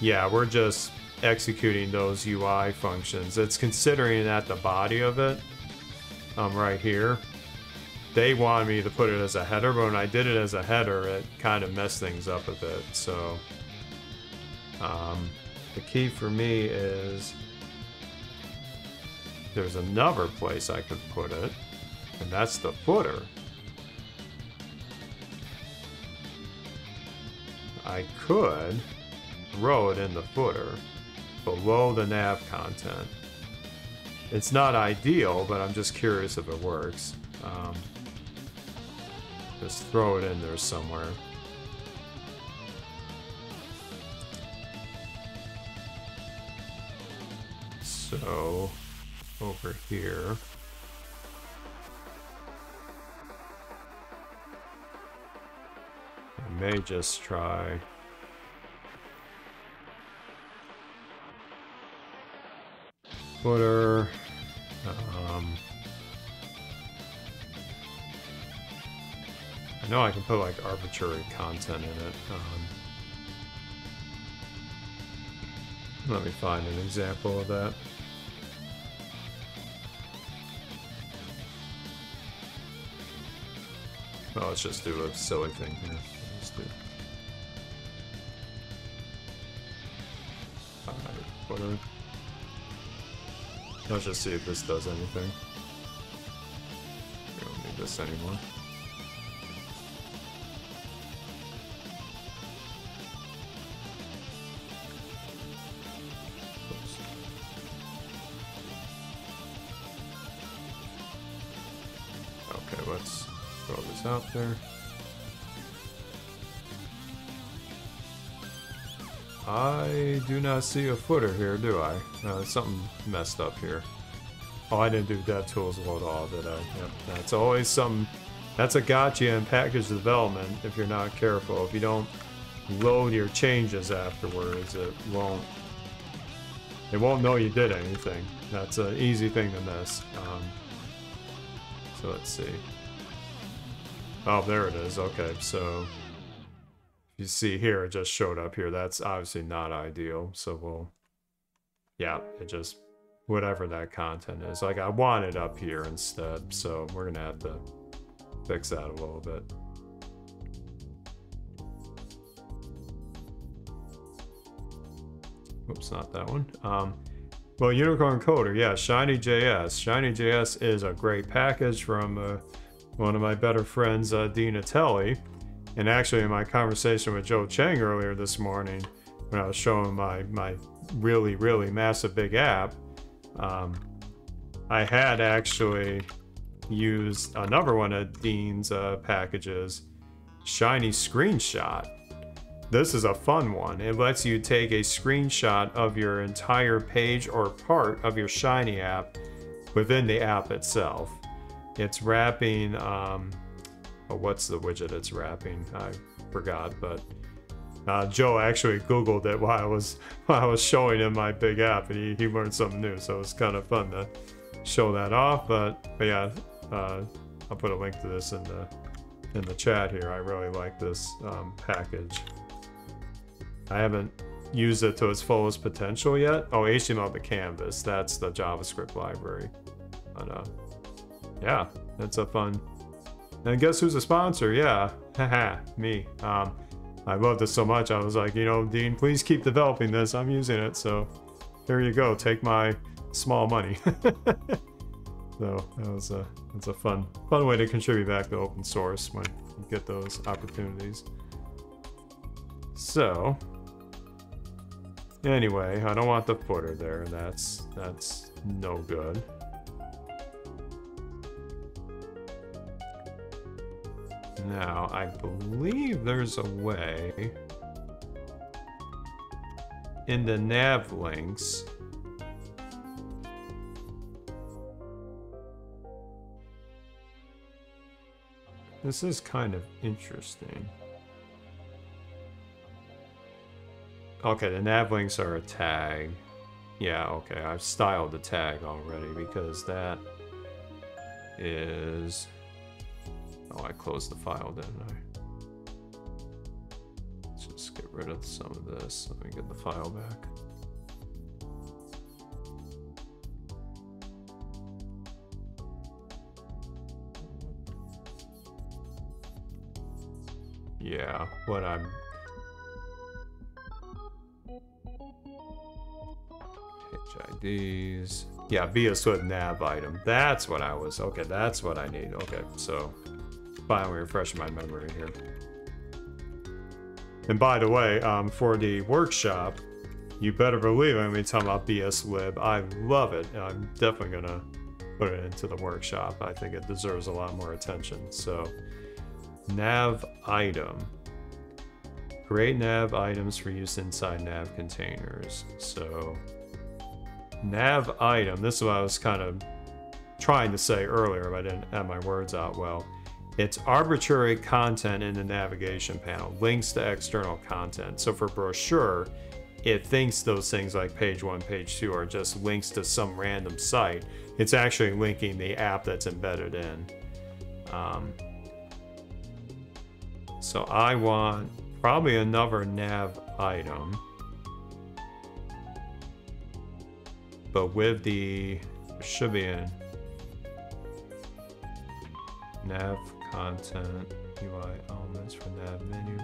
Yeah, we're just executing those UI functions. It's considering that the body of it, um, right here. They wanted me to put it as a header, but when I did it as a header, it kind of messed things up a bit. So, um, the key for me is there's another place I could put it, and that's the footer. I could throw it in the footer below the nav content. It's not ideal, but I'm just curious if it works. Um, just throw it in there somewhere. So, over here. I may just try footer. Um, I know I can put like arbitrary content in it. Um, let me find an example of that. Oh, let's just do a silly thing here. Let's do footer. Let's just see if this does anything. We don't need this anymore. Okay, let's throw this out there. Do not see a footer here, do I? Uh, something messed up here. Oh, I didn't do DevTools load all, did I? Yep, that's always some. That's a gotcha in package development if you're not careful. If you don't load your changes afterwards, it won't. It won't know you did anything. That's an easy thing to miss. Um, so let's see. Oh, there it is. Okay, so you see here, it just showed up here. That's obviously not ideal. So we'll, yeah, it just, whatever that content is. Like I want it up here instead. So we're going to have to fix that a little bit. Oops, not that one. Um, well, Unicorn Coder, yeah, shinyjs. shinyjs is a great package from uh, one of my better friends, uh, Dean Attali. And actually, in my conversation with Joe Cheng earlier this morning, when I was showing my my really really massive big app, um, I had actually used another one of Dean's uh, packages, shinyscreenshot. This is a fun one. It lets you take a screenshot of your entire page or part of your Shiny app within the app itself. It's wrapping. Um, oh, what's the widget it's wrapping? I forgot, but uh, Joe actually Googled it while I was [LAUGHS] while I was showing him my big app, and he, he learned something new. So it's kind of fun to show that off. But, but yeah, uh, I'll put a link to this in the in the chat here. I really like this um, package. I haven't used it to its fullest potential yet. Oh, HTML to Canvas. That's the JavaScript library. But uh, yeah, that's a fun. And guess who's a sponsor? Yeah, haha, [LAUGHS] me. Um, I love this so much. I was like, you know, Dean, please keep developing this. I'm using it, so here you go. Take my small money. [LAUGHS] so that was a it's a fun fun way to contribute back to open source when you get those opportunities. So anyway, I don't want the footer there. That's that's no good. Now, I believe there's a way in the nav links This is kind of interesting. Okay, the nav links are a tag. Yeah, okay, I've styled the tag already because that is Oh, I closed the file, didn't I? Let's just get rid of some of this. Let me get the file back. Yeah, what I'm... HIDs. Yeah, via swift nav item. That's what I was... Okay, that's what I need. Okay, so finally refreshing my memory here. And by the way, um, for the workshop, you better believe I'm be talking about BSLib. I love it, and I'm definitely going to put it into the workshop. I think it deserves a lot more attention. So, nav item. Create nav items for use inside nav containers. So, nav item. This is what I was kind of trying to say earlier, but I didn't have my words out well. It's arbitrary content in the navigation panel, links to external content. So for brochure, it thinks those things like page one, page two are just links to some random site. It's actually linking the app that's embedded in. Um, so I want probably another nav item. But with the, should be a nav content, UI elements for that menu.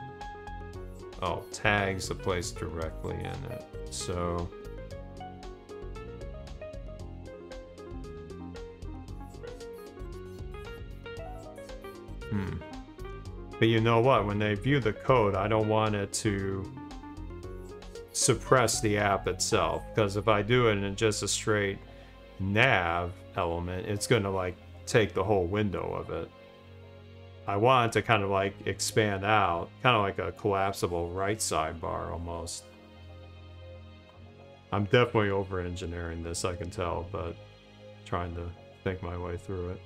Oh, tags the place directly in it. So Hmm. But you know what? When they view the code, I don't want it to suppress the app itself. Because if I do it in just a straight nav element, it's going to like take the whole window of it. I want to kind of like expand out, kind of like a collapsible right sidebar almost. I'm definitely over engineering this, I can tell, but trying to think my way through it.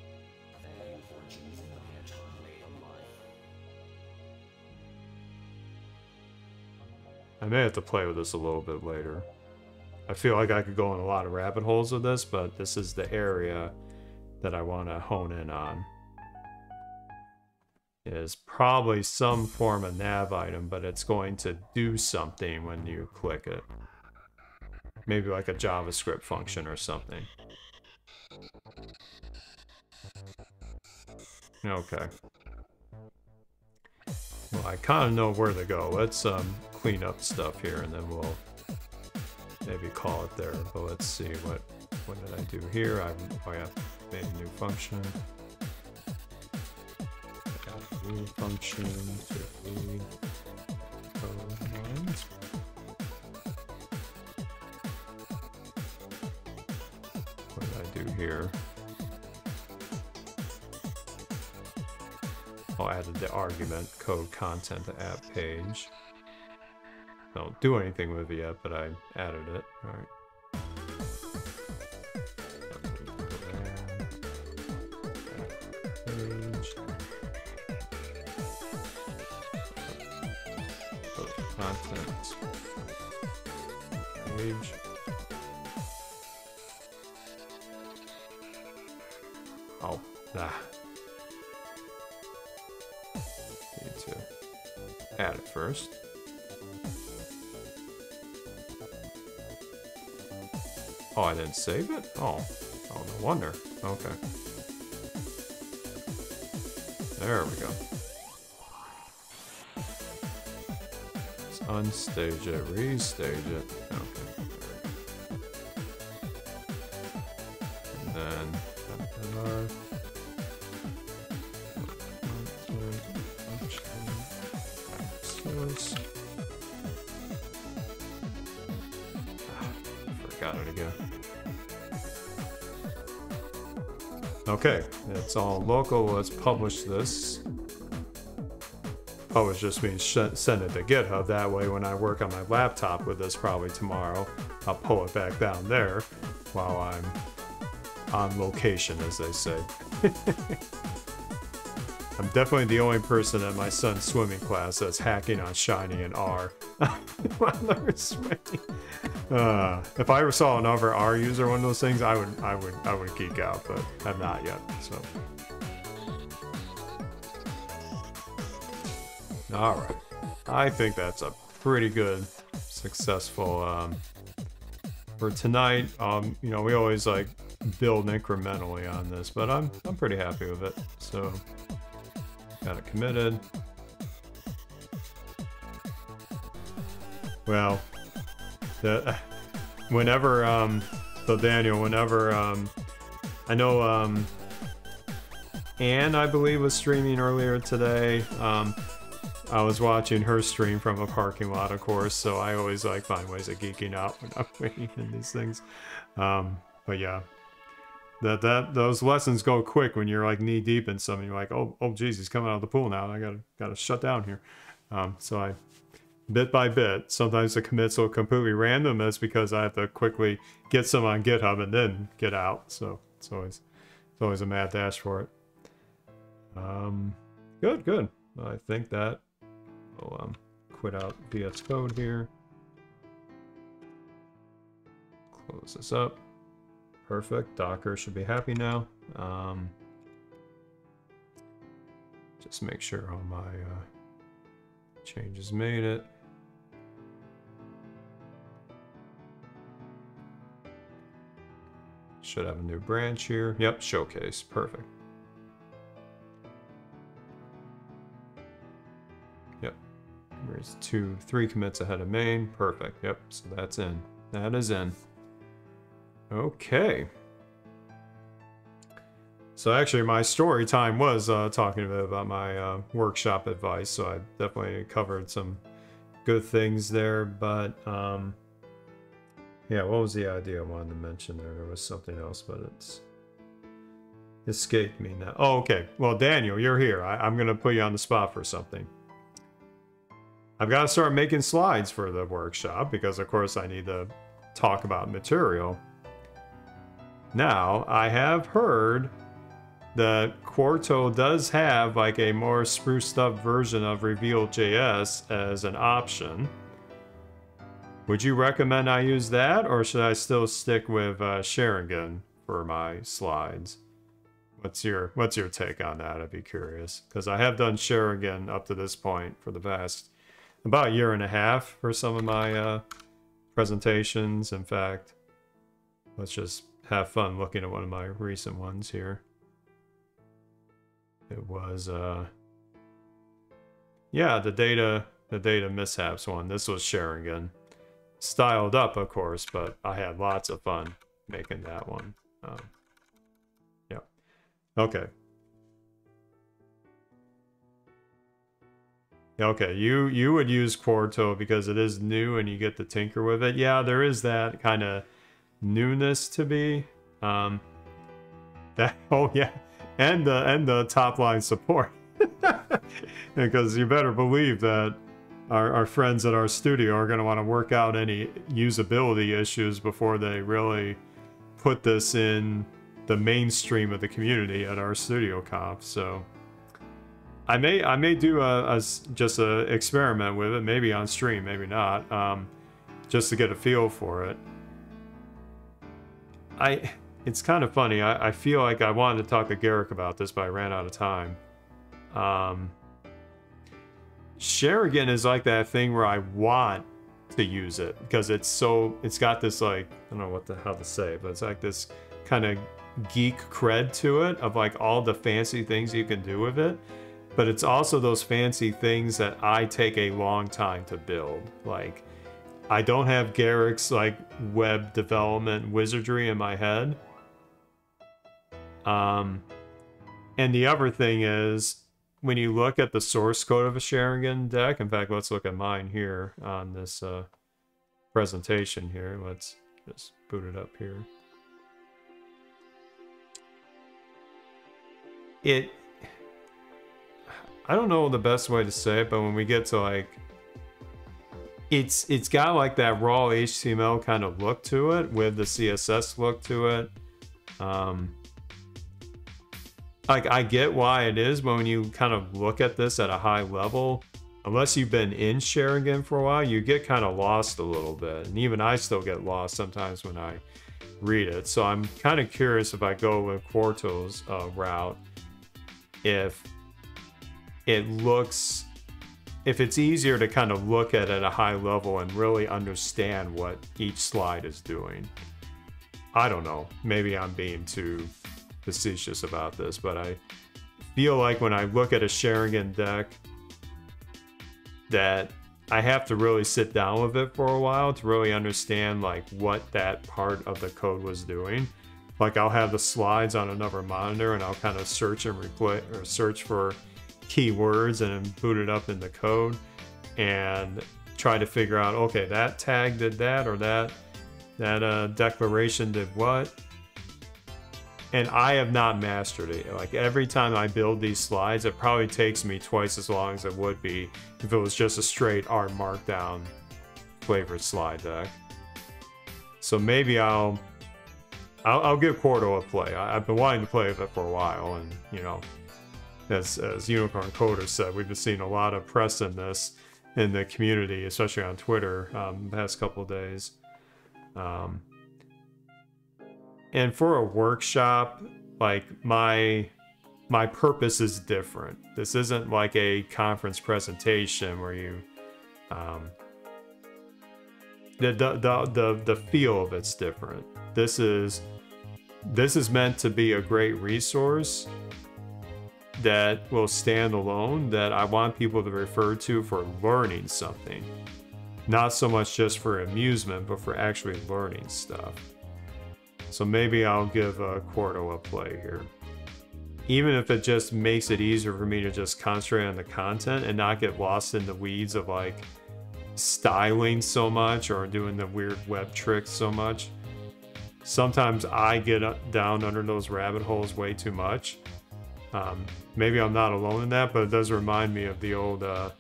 I may have to play with this a little bit later. I feel like I could go in a lot of rabbit holes with this, but this is the area that I want to hone in on. Is probably some form of nav item, but it's going to do something when you click it. Maybe like a JavaScript function or something. Okay. Well, I kind of know where to go. Let's um, clean up stuff here and then we'll maybe call it there. But let's see, what what did I do here? I, oh yeah, made a new function. Function to read code lines. What did I do here? Oh, I added the argument code content to app page. Don't do anything with it yet, but I added it. Alright. Page. Save it? Oh. Oh, no wonder. Okay. There we go. Let's unstage it, restage it. Okay. All local. Let's publish this. Oh, publish just means send it to GitHub. That way, when I work on my laptop with this, probably tomorrow, I'll pull it back down there while I'm on location, as they say. [LAUGHS] I'm definitely the only person at my son's swimming class that's hacking on Shiny and R while they're swimming. Uh, if I saw another R user one of those things, I would, I would, I would geek out, but I'm not yet. So, all right, I think that's a pretty good, successful um, for tonight. Um, you know, we always like build incrementally on this, but I'm, I'm pretty happy with it. So, got it committed. Well, the [LAUGHS] whenever um so Daniel, whenever um I know um Anne I believe was streaming earlier today. Um I was watching her stream from a parking lot, of course, so I always like find ways of geeking out [LAUGHS] when I'm waiting in these things. Um, but yeah, that that those lessons go quick when you're like knee deep in something. You're like, oh, oh, geez, he's coming out of the pool now. I gotta gotta shut down here. Um, so I bit by bit. Sometimes the commits will completely random. That's because I have to quickly get some on GitHub and then get out. So it's always it's always a mad dash for it. Um, good, good. I think that will um, quit out VS Code here. Close this up. Perfect. Docker should be happy now. Um, just make sure all my uh, changes made it. Should have a new branch here. Yep, showcase. Perfect. Yep. There's two, three commits ahead of main. Perfect. Yep, so that's in. That is in. Okay. So actually, my story time was uh, talking a bit about my uh, workshop advice. So I definitely covered some good things there. But um, yeah, what was the idea I wanted to mention there? There was something else, but it's escaped me now. Oh, okay. Well, Daniel, you're here. I, I'm going to put you on the spot for something. I've got to start making slides for the workshop because, of course, I need to talk about material. Now, I have heard that Quarto does have like a more spruced up version of Reveal.js as an option. Would you recommend I use that, or should I still stick with uh, xaringan for my slides? What's your What's your take on that? I'd be curious because I have done xaringan up to this point for the past about a year and a half for some of my uh, presentations. In fact, let's just have fun looking at one of my recent ones here. It was, uh, yeah, the data, the data mishaps one. This was xaringan. Styled up, of course, but I had lots of fun making that one. Um, yeah. Okay. Okay, you you would use Quarto because it is new and you get to tinker with it. Yeah, there is that kind of newness to be. Um, [LAUGHS] that oh yeah, and the and the top line support [LAUGHS] because you better believe that our, our friends at RStudio are going to want to work out any usability issues before they really put this in the mainstream of the community at RStudio comp. so i may i may do a, a just a experiment with it maybe on stream maybe not um, just to get a feel for it i it's kind of funny. I, I feel like I wanted to talk to Garrick about this, but I ran out of time. Um, xaringan is like that thing where I want to use it because it's so it's got this like I don't know what the hell to say, but it's like this kind of geek cred to it of like all the fancy things you can do with it. But it's also those fancy things that I take a long time to build. Like I don't have Garrick's like web development wizardry in my head. Um, and the other thing is, when you look at the source code of a xaringan deck, in fact, let's look at mine here on this uh, presentation here. Let's just boot it up here. It, I don't know the best way to say it, but when we get to like, it's it's got like that raw HTML kind of look to it with the CSS look to it. Um, like I get why it is, but when you kind of look at this at a high level, unless you've been in xaringan for a while, you get kind of lost a little bit. And even I still get lost sometimes when I read it. So I'm kind of curious if I go with Quarto's uh, route, if it looks, if it's easier to kind of look at it at a high level and really understand what each slide is doing. I don't know. Maybe I'm being too facetious about this, but I feel like when I look at a xaringan deck that I have to really sit down with it for a while to really understand like what that part of the code was doing. Like I'll have the slides on another monitor and I'll kind of search and replay or search for keywords and boot it up in the code and try to figure out okay that tag did that or that that uh, declaration did what and I have not mastered it. Like every time I build these slides, it probably takes me twice as long as it would be if it was just a straight R Markdown flavored slide deck. So maybe I'll I'll, I'll give Quarto a play. I, have been wanting to play with it for a while, and you know, as as Unicorn Coder said, we've been seeing a lot of press in this in the community, especially on Twitter, um, the past couple days. Um, and for a workshop, like my my purpose is different. This isn't like a conference presentation where you um, the, the the the the feel of it's different. This is this is meant to be a great resource that will stand alone that I want people to refer to for learning something. Not so much just for amusement, but for actually learning stuff. So maybe I'll give a Quarto a play here. Even if it just makes it easier for me to just concentrate on the content and not get lost in the weeds of like styling so much or doing the weird web tricks so much. Sometimes I get down under those rabbit holes way too much. Um, maybe I'm not alone in that, but it does remind me of the old, uh,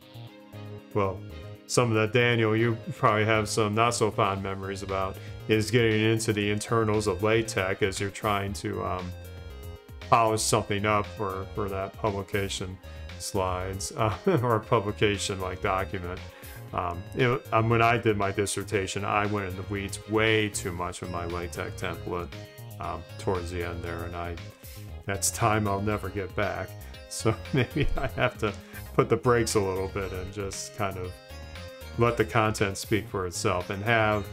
well, some of that Daniel, you probably have some not so fond memories about is getting into the internals of LaTeX as you're trying to um, polish something up for, for that publication slides [LAUGHS] uh, or publication like document. Um, it, um, when I did my dissertation, I went in the weeds way too much with my LaTeX template um, towards the end there, and I that's time I'll never get back. [LAUGHS] So maybe I have to put the brakes a little bit and just kind of let the content speak for itself and have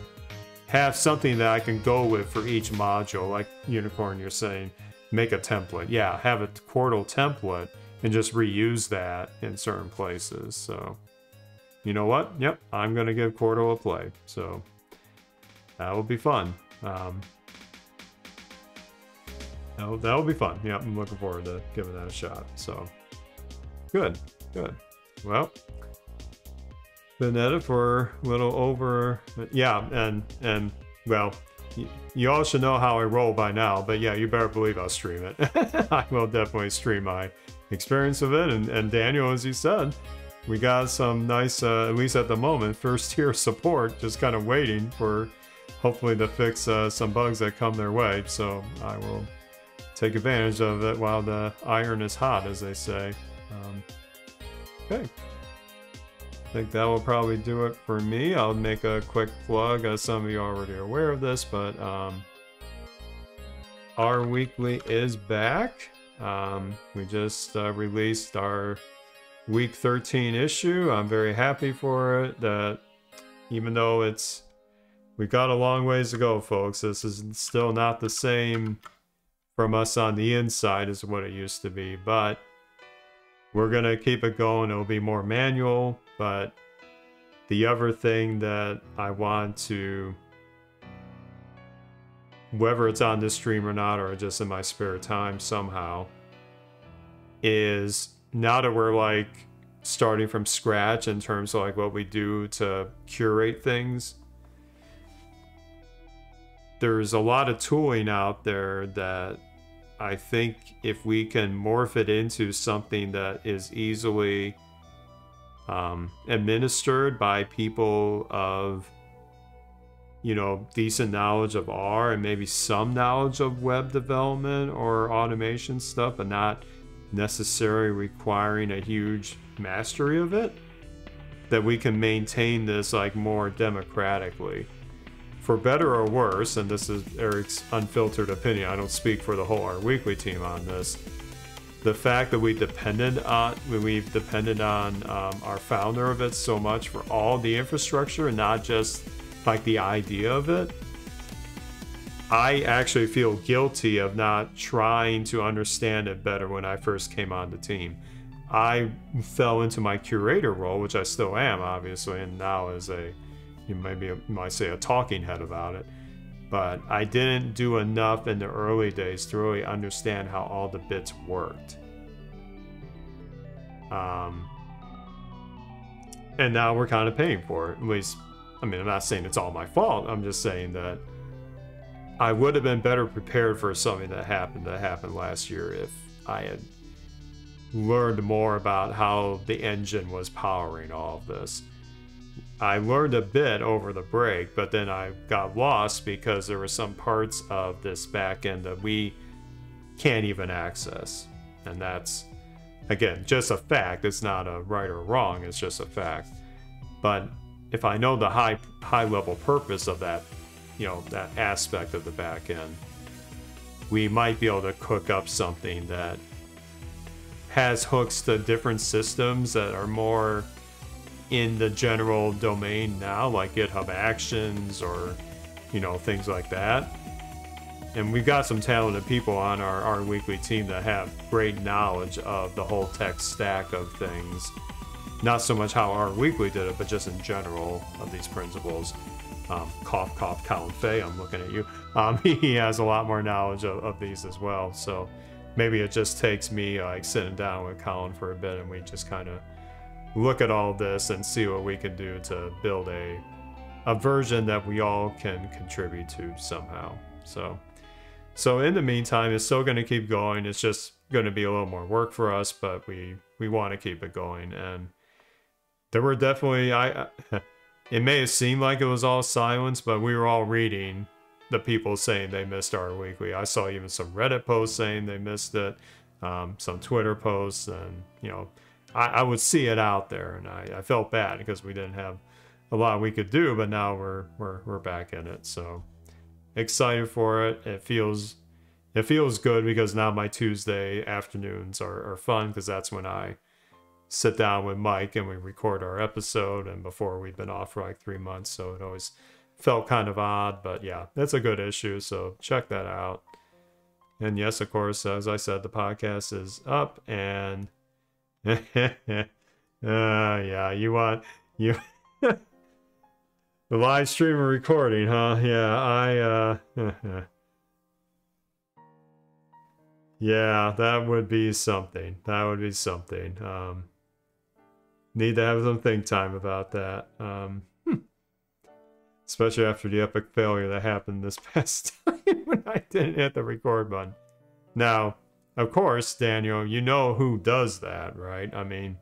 have something that I can go with for each module. Like Unicorn, you're saying, make a template. Yeah, have a Quarto template and just reuse that in certain places. So, you know what? Yep, I'm going to give Quarto a play. So, that will be fun. Um, that'll, that'll be fun. Yep, I'm looking forward to giving that a shot. So, good, good. Well, been at it for a little over yeah and and well you all should know how i roll by now but yeah you better believe i'll stream it. [LAUGHS] I will definitely stream my experience of it and, and daniel as you said we got some nice uh, at least at the moment first tier [LAUGHS] support just kind of waiting for hopefully to fix uh, some bugs that come their way so i will take advantage of it while the iron is hot as they say. Um, okay I think that will probably do it for me. I'll make a quick plug, as some of you are already aware of this, but um, R Weekly is back. Um, we just uh, released our week 13 issue. I'm very happy for it. That even though it's we've got a long ways to go, folks. This is still not the same from us on the inside as what it used to be, but we're gonna keep it going. It'll be more manual, but the other thing that I want to, whether it's on this stream or not, or just in my spare time somehow, is now that we're like starting from scratch in terms of like what we do to curate things. There's a lot of tooling out there that I think if we can morph it into something that is easily um, administered by people of, you know, decent knowledge of R and maybe some knowledge of web development or automation stuff, but not necessarily requiring a huge mastery of it, that we can maintain this like more democratically for better or worse, and this is Eric's unfiltered opinion, I don't speak for the whole R Weekly team on this. The fact that we depended on we've depended on um, our founder of it so much for all the infrastructure and not just like the idea of it. I actually feel guilty of not trying to understand it better when I first came on the team. I fell into my curator role, which I still am, obviously, and now as a you maybe might say a talking head about it. But I didn't do enough in the early days to really understand how all the bits worked. Um, and now we're kind of paying for it. At least, I mean, I'm not saying it's all my fault. I'm just saying that I would have been better prepared for something that happened that happened last year if I had learned more about how the engine was powering all of this. I learned a bit over the break, but then I got lost because there were some parts of this back end that we can't even access. And that's, again, just a fact. It's not a right or wrong, it's just a fact. But if I know the high high level purpose of that, you know, that aspect of the back end, we might be able to cook up something that has hooks to different systems that are more in the general domain now, like GitHub Actions or, you know, things like that. And we've got some talented people on our, R Weekly team that have great knowledge of the whole tech stack of things. Not so much how R Weekly did it, but just in general of these principles. Um, cough, cough, Colin Fay, I'm looking at you. Um, [LAUGHS] he has a lot more knowledge of, of these as well. So maybe it just takes me like sitting down with Colin for a bit and we just kind of look at all this and see what we can do to build a a version that we all can contribute to somehow. So so in the meantime, it's still going to keep going. It's just going to be a little more work for us, but we we want to keep it going. And there were definitely I. [LAUGHS] It may have seemed like it was all silence, but we were all reading the people saying they missed R Weekly. I saw even some Reddit posts saying they missed it, um, some Twitter posts, and you know, I, I would see it out there, and I, I felt bad because we didn't have a lot we could do, but now we're we're we're back in it. So excited for it. It feels it feels good because now my Tuesday afternoons are, are fun because that's when I sit down with Mike and we record our episode and before we've been off for like three months so it always felt kind of odd but yeah that's a good issue so check that out and yes of course as I said the podcast is up and uh, [LAUGHS] yeah you want you [LAUGHS] the live stream recording huh yeah I uh [LAUGHS] Yeah, that would be something. That would be something. Um, need to have some think time about that. Um, hmm. Especially after the epic failure that happened this past time when I didn't hit the record button. Now, of course, Daniel, you know who does that, right? I mean,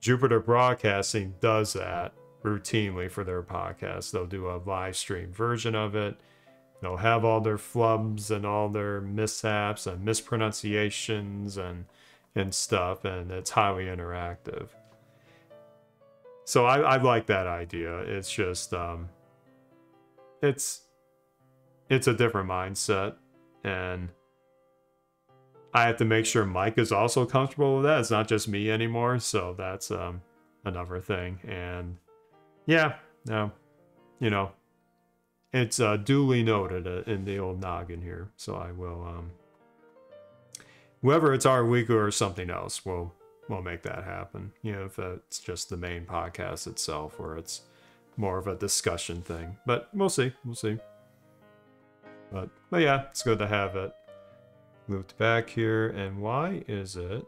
Jupiter Broadcasting does that routinely for their podcast. They'll do a live stream version of it they'll have all their flubs and all their mishaps and mispronunciations and and stuff and it's highly interactive so i, I like that idea it's just um it's it's a different mindset and i have to make sure mike is also comfortable with that it's not just me anymore so that's um another thing and yeah no you know it's uh, duly noted uh, in the old noggin here. So I will, um, whether it's our week or something else, we'll we'll make that happen. You know, if it's just the main podcast itself, or it's more of a discussion thing. But we'll see. We'll see. But but yeah, it's good to have it. Moved back here, and why is it?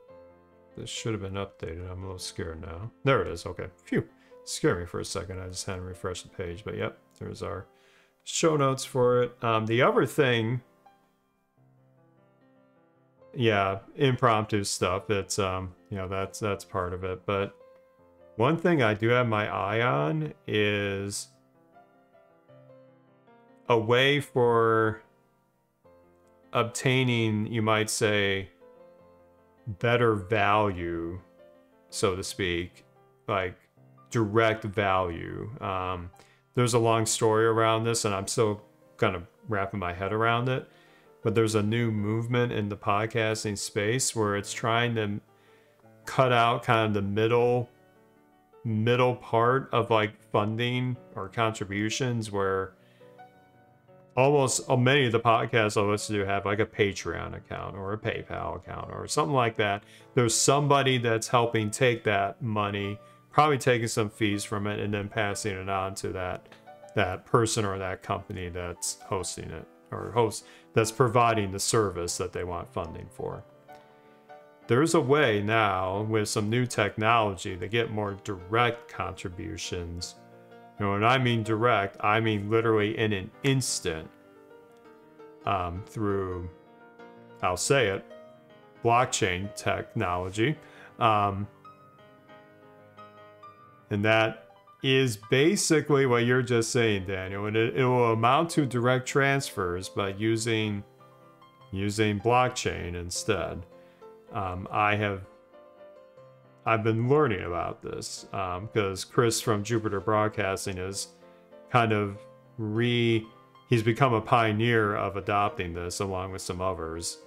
This should have been updated. I'm a little scared now. There it is. Okay. Phew. Scared me for a second. I just had to refresh the page. But yep, there's our show notes for it. Um, the other thing, yeah, impromptu stuff. It's um, you know, that's that's part of it. But one thing I do have my eye on is a way for obtaining, you might say, better value, so to speak, like direct value. Um, there's a long story around this, and I'm still kind of wrapping my head around it. But there's a new movement in the podcasting space where it's trying to cut out kind of the middle middle part of like funding or contributions where almost uh, many of the podcasts I listen to have like a Patreon account or a PayPal account or something like that. There's somebody that's helping take that money probably taking some fees from it and then passing it on to that that person or that company that's hosting it or host that's providing the service that they want funding for. There's a way now with some new technology to get more direct contributions. Know, when I mean direct, I mean literally in an instant. um, through, I'll say it, blockchain technology. Um, and that is basically what you're just saying, Daniel. And it, it will amount to direct transfers, but using using blockchain instead. Um, I have I've been learning about this because um, Chris from Jupiter Broadcasting is kind of re he's become a pioneer of adopting this along with some others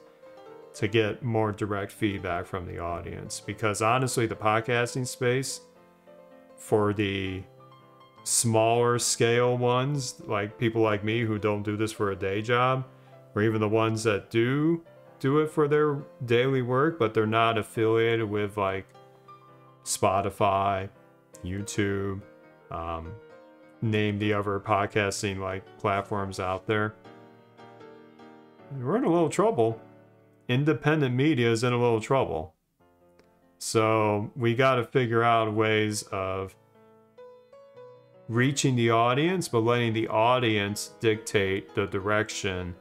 to get more direct feedback from the audience. Because honestly the podcasting space for the smaller scale ones like people like me who don't do this for a day job or even the ones that do do it for their daily work but they're not affiliated with like spotify youtube um, name the other podcasting like platforms out there. We're in a little trouble. Independent media is in a little trouble. So we got to figure out ways of reaching the audience, but letting the audience dictate the direction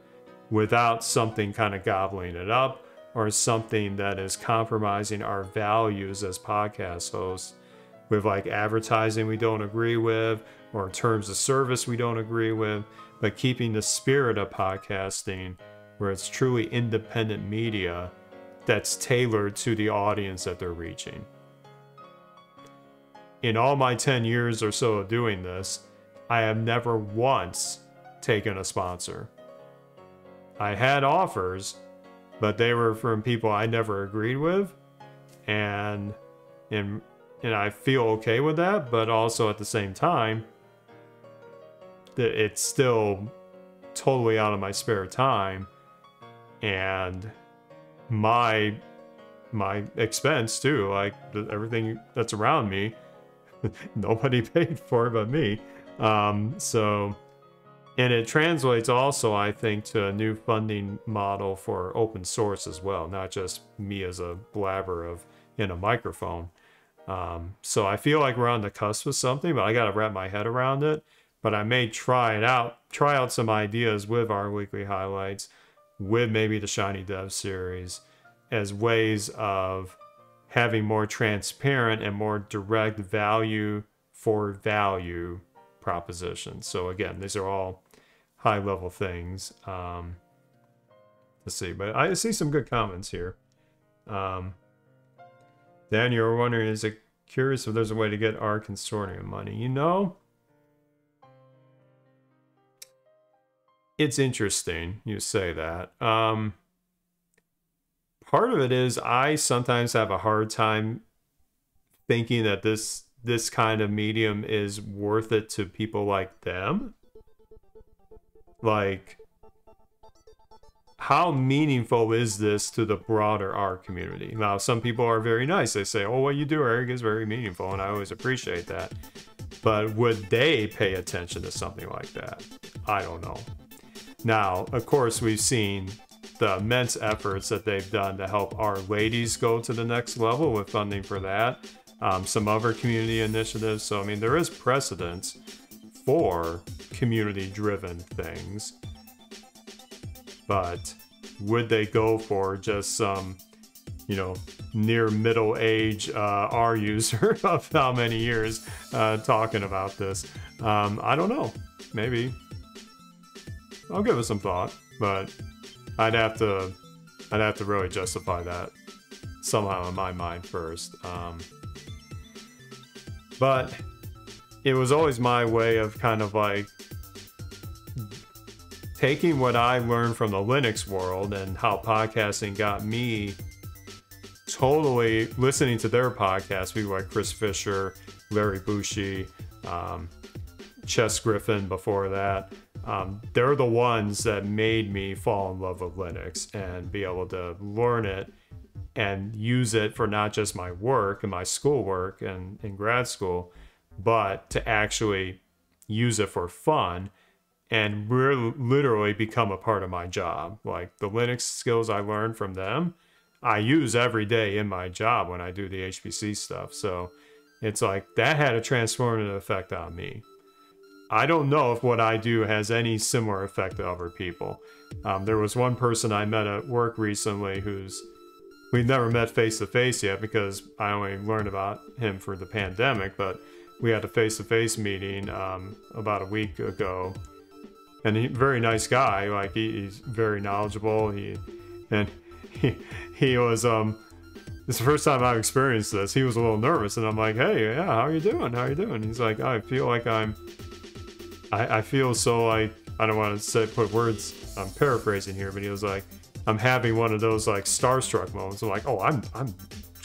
without something kind of gobbling it up or something that is compromising our values as podcast hosts with like advertising we don't agree with or terms of service we don't agree with, but keeping the spirit of podcasting where it's truly independent media that's tailored to the audience that they're reaching. In all my 10 years or so of doing this, I have never once taken a sponsor. I had offers, but they were from people I never agreed with, and and and I feel okay with that, but also at the same time, that it's still totally out of my spare time. And my my expense too like everything that's around me [LAUGHS] nobody [LAUGHS] paid for but me. Um, so and it translates also i think to a new funding model for open source as well not just me as a blabber of in a microphone um, so i feel like we're on the cusp of something but i got to wrap my head around it but i may try it out try out some ideas with R Weekly highlights with maybe the Shiny Dev series as ways of having more transparent and more direct value for value propositions. So again, these are all high level things. Um, let's see, but I see some good comments here. Um, Dan, you're wondering, is it curious if there's a way to get R Consortium money? You know, it's interesting you say that. Um, part of it is I sometimes have a hard time thinking that this this kind of medium is worth it to people like them. Like, how meaningful is this to the broader R community? Now, some people are very nice. They say, "Oh, what you do, Eric, is very meaningful," and I always appreciate that. But would they pay attention to something like that? I don't know. Now, of course, we've seen the immense efforts that they've done to help R-Ladies go to the next level with funding for that. Um, some other community initiatives. So, I mean, there is precedence for community driven things. But would they go for just some, you know, near middle age uh, R user [LAUGHS] of how many years uh, talking about this? Um, I don't know. Maybe. I'll give it some thought, but I'd have to, I'd have to really justify that somehow in my mind first. Um, but it was always my way of kind of like taking what I learned from the Linux world and how podcasting got me totally listening to their podcasts, people like Chris Fisher, Larry Bushey, um, Chess Griffin before that, um, they're the ones that made me fall in love with Linux and be able to learn it and use it for not just my work and my schoolwork and in grad school, but to actually use it for fun and really literally become a part of my job. Like the Linux skills I learned from them, I use every day in my job when I do the HPC stuff. So it's like that had a transformative effect on me. I don't know if what I do has any similar effect to other people. Um, there was one person I met at work recently who's we've never met face to face yet because I only learned about him for the pandemic, but we had a face to face meeting um, about a week ago, and he very nice guy. Like he, he's very knowledgeable. He and he he was um. It's the first time I've experienced this. He was a little nervous, and I'm like, "Hey, yeah, how are you doing? How are you doing?" He's like, "I feel like I'm, I, I feel so like I don't want to say put words. I'm paraphrasing here, but he was like, I'm having one of those like starstruck moments. I'm like, oh, I'm I'm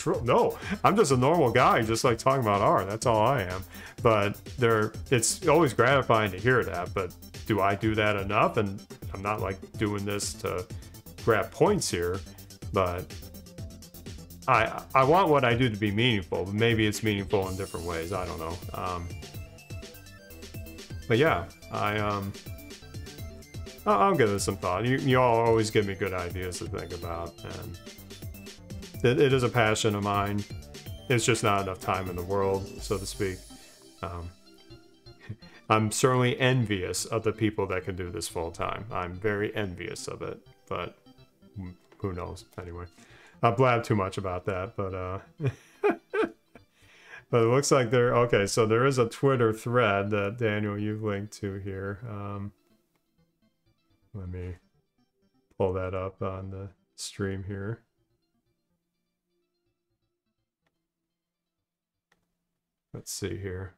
No, I'm just a normal guy, just like talking about R. That's all I am. But there, it's always gratifying to hear that. But do I do that enough? And I'm not like doing this to grab points here, but I I want what I do to be meaningful. But maybe it's meaningful in different ways. I don't know. Um, but yeah, I um. I'll, I'll give it some thought. You, you all always give me good ideas to think about, and it, it is a passion of mine. It's just not enough time in the world, so to speak. Um, [LAUGHS] I'm certainly envious of the people that can do this full time. I'm very envious of it, but who knows? Anyway, I blab too much about that, but uh, [LAUGHS] but it looks like there. Okay, so there is a Twitter thread that Daniel you've linked to here. Um, let me pull that up on the stream here. Let's see here.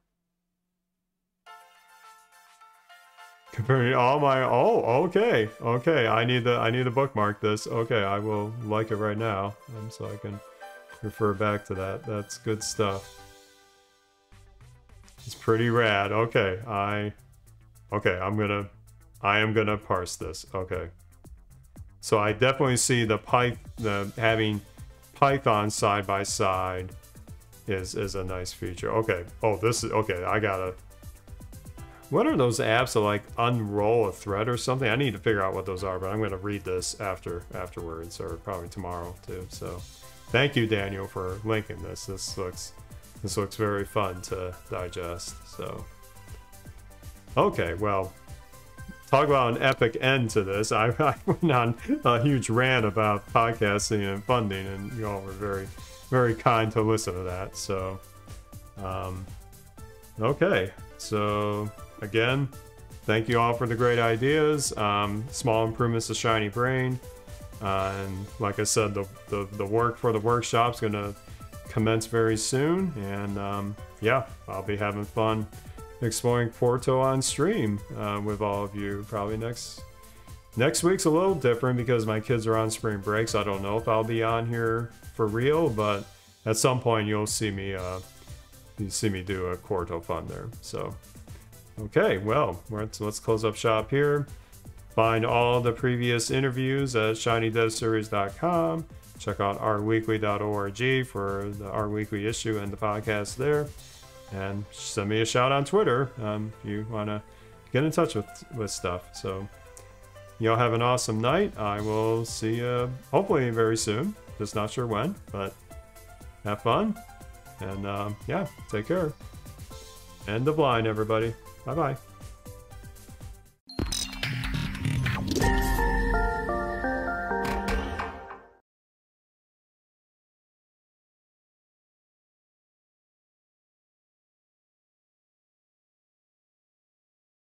Comparing all my oh okay okay. I need the I need to bookmark this. Okay I will like it right now um, so I can refer back to that. That's good stuff. It's pretty rad. Okay I okay I'm gonna I am gonna parse this. Okay. So I definitely see the pipe the having Python side by side is is a nice feature. Okay. Oh, this is okay. I gotta. What are those apps that like unroll a thread or something? I need to figure out what those are, but I'm gonna read this after afterwards or probably tomorrow too. So, thank you, Daniel, for linking this. This looks this looks very fun to digest. So, okay. Well, talk about an epic end to this. [LAUGHS] I, I went on a huge rant about podcasting and funding, and you all were very very kind to listen to that. So, um, okay. So, again, thank you all for the great ideas. Um, small improvements to shinybrain. Uh, and like I said, the, the, the work for the workshop's going to commence very soon. And um, yeah, I'll be having fun exploring Quarto on stream uh, with all of you probably next next week's a little different because my kids are on spring break so i don't know if i'll be on here for real, but at some point you'll see me uh, you see me do a Quarto fun there. So, okay, well, let's, let's close up shop here. Find all the previous interviews at shinydevseries.com. Check out rweekly.org for the R Weekly issue and the podcast there. And send me a shout on Twitter um, if you want to get in touch with, with stuff. So, y'all have an awesome night. I will see you hopefully very soon. Just not sure when, but have fun. And um, yeah, take care. End of line, everybody. Bye bye.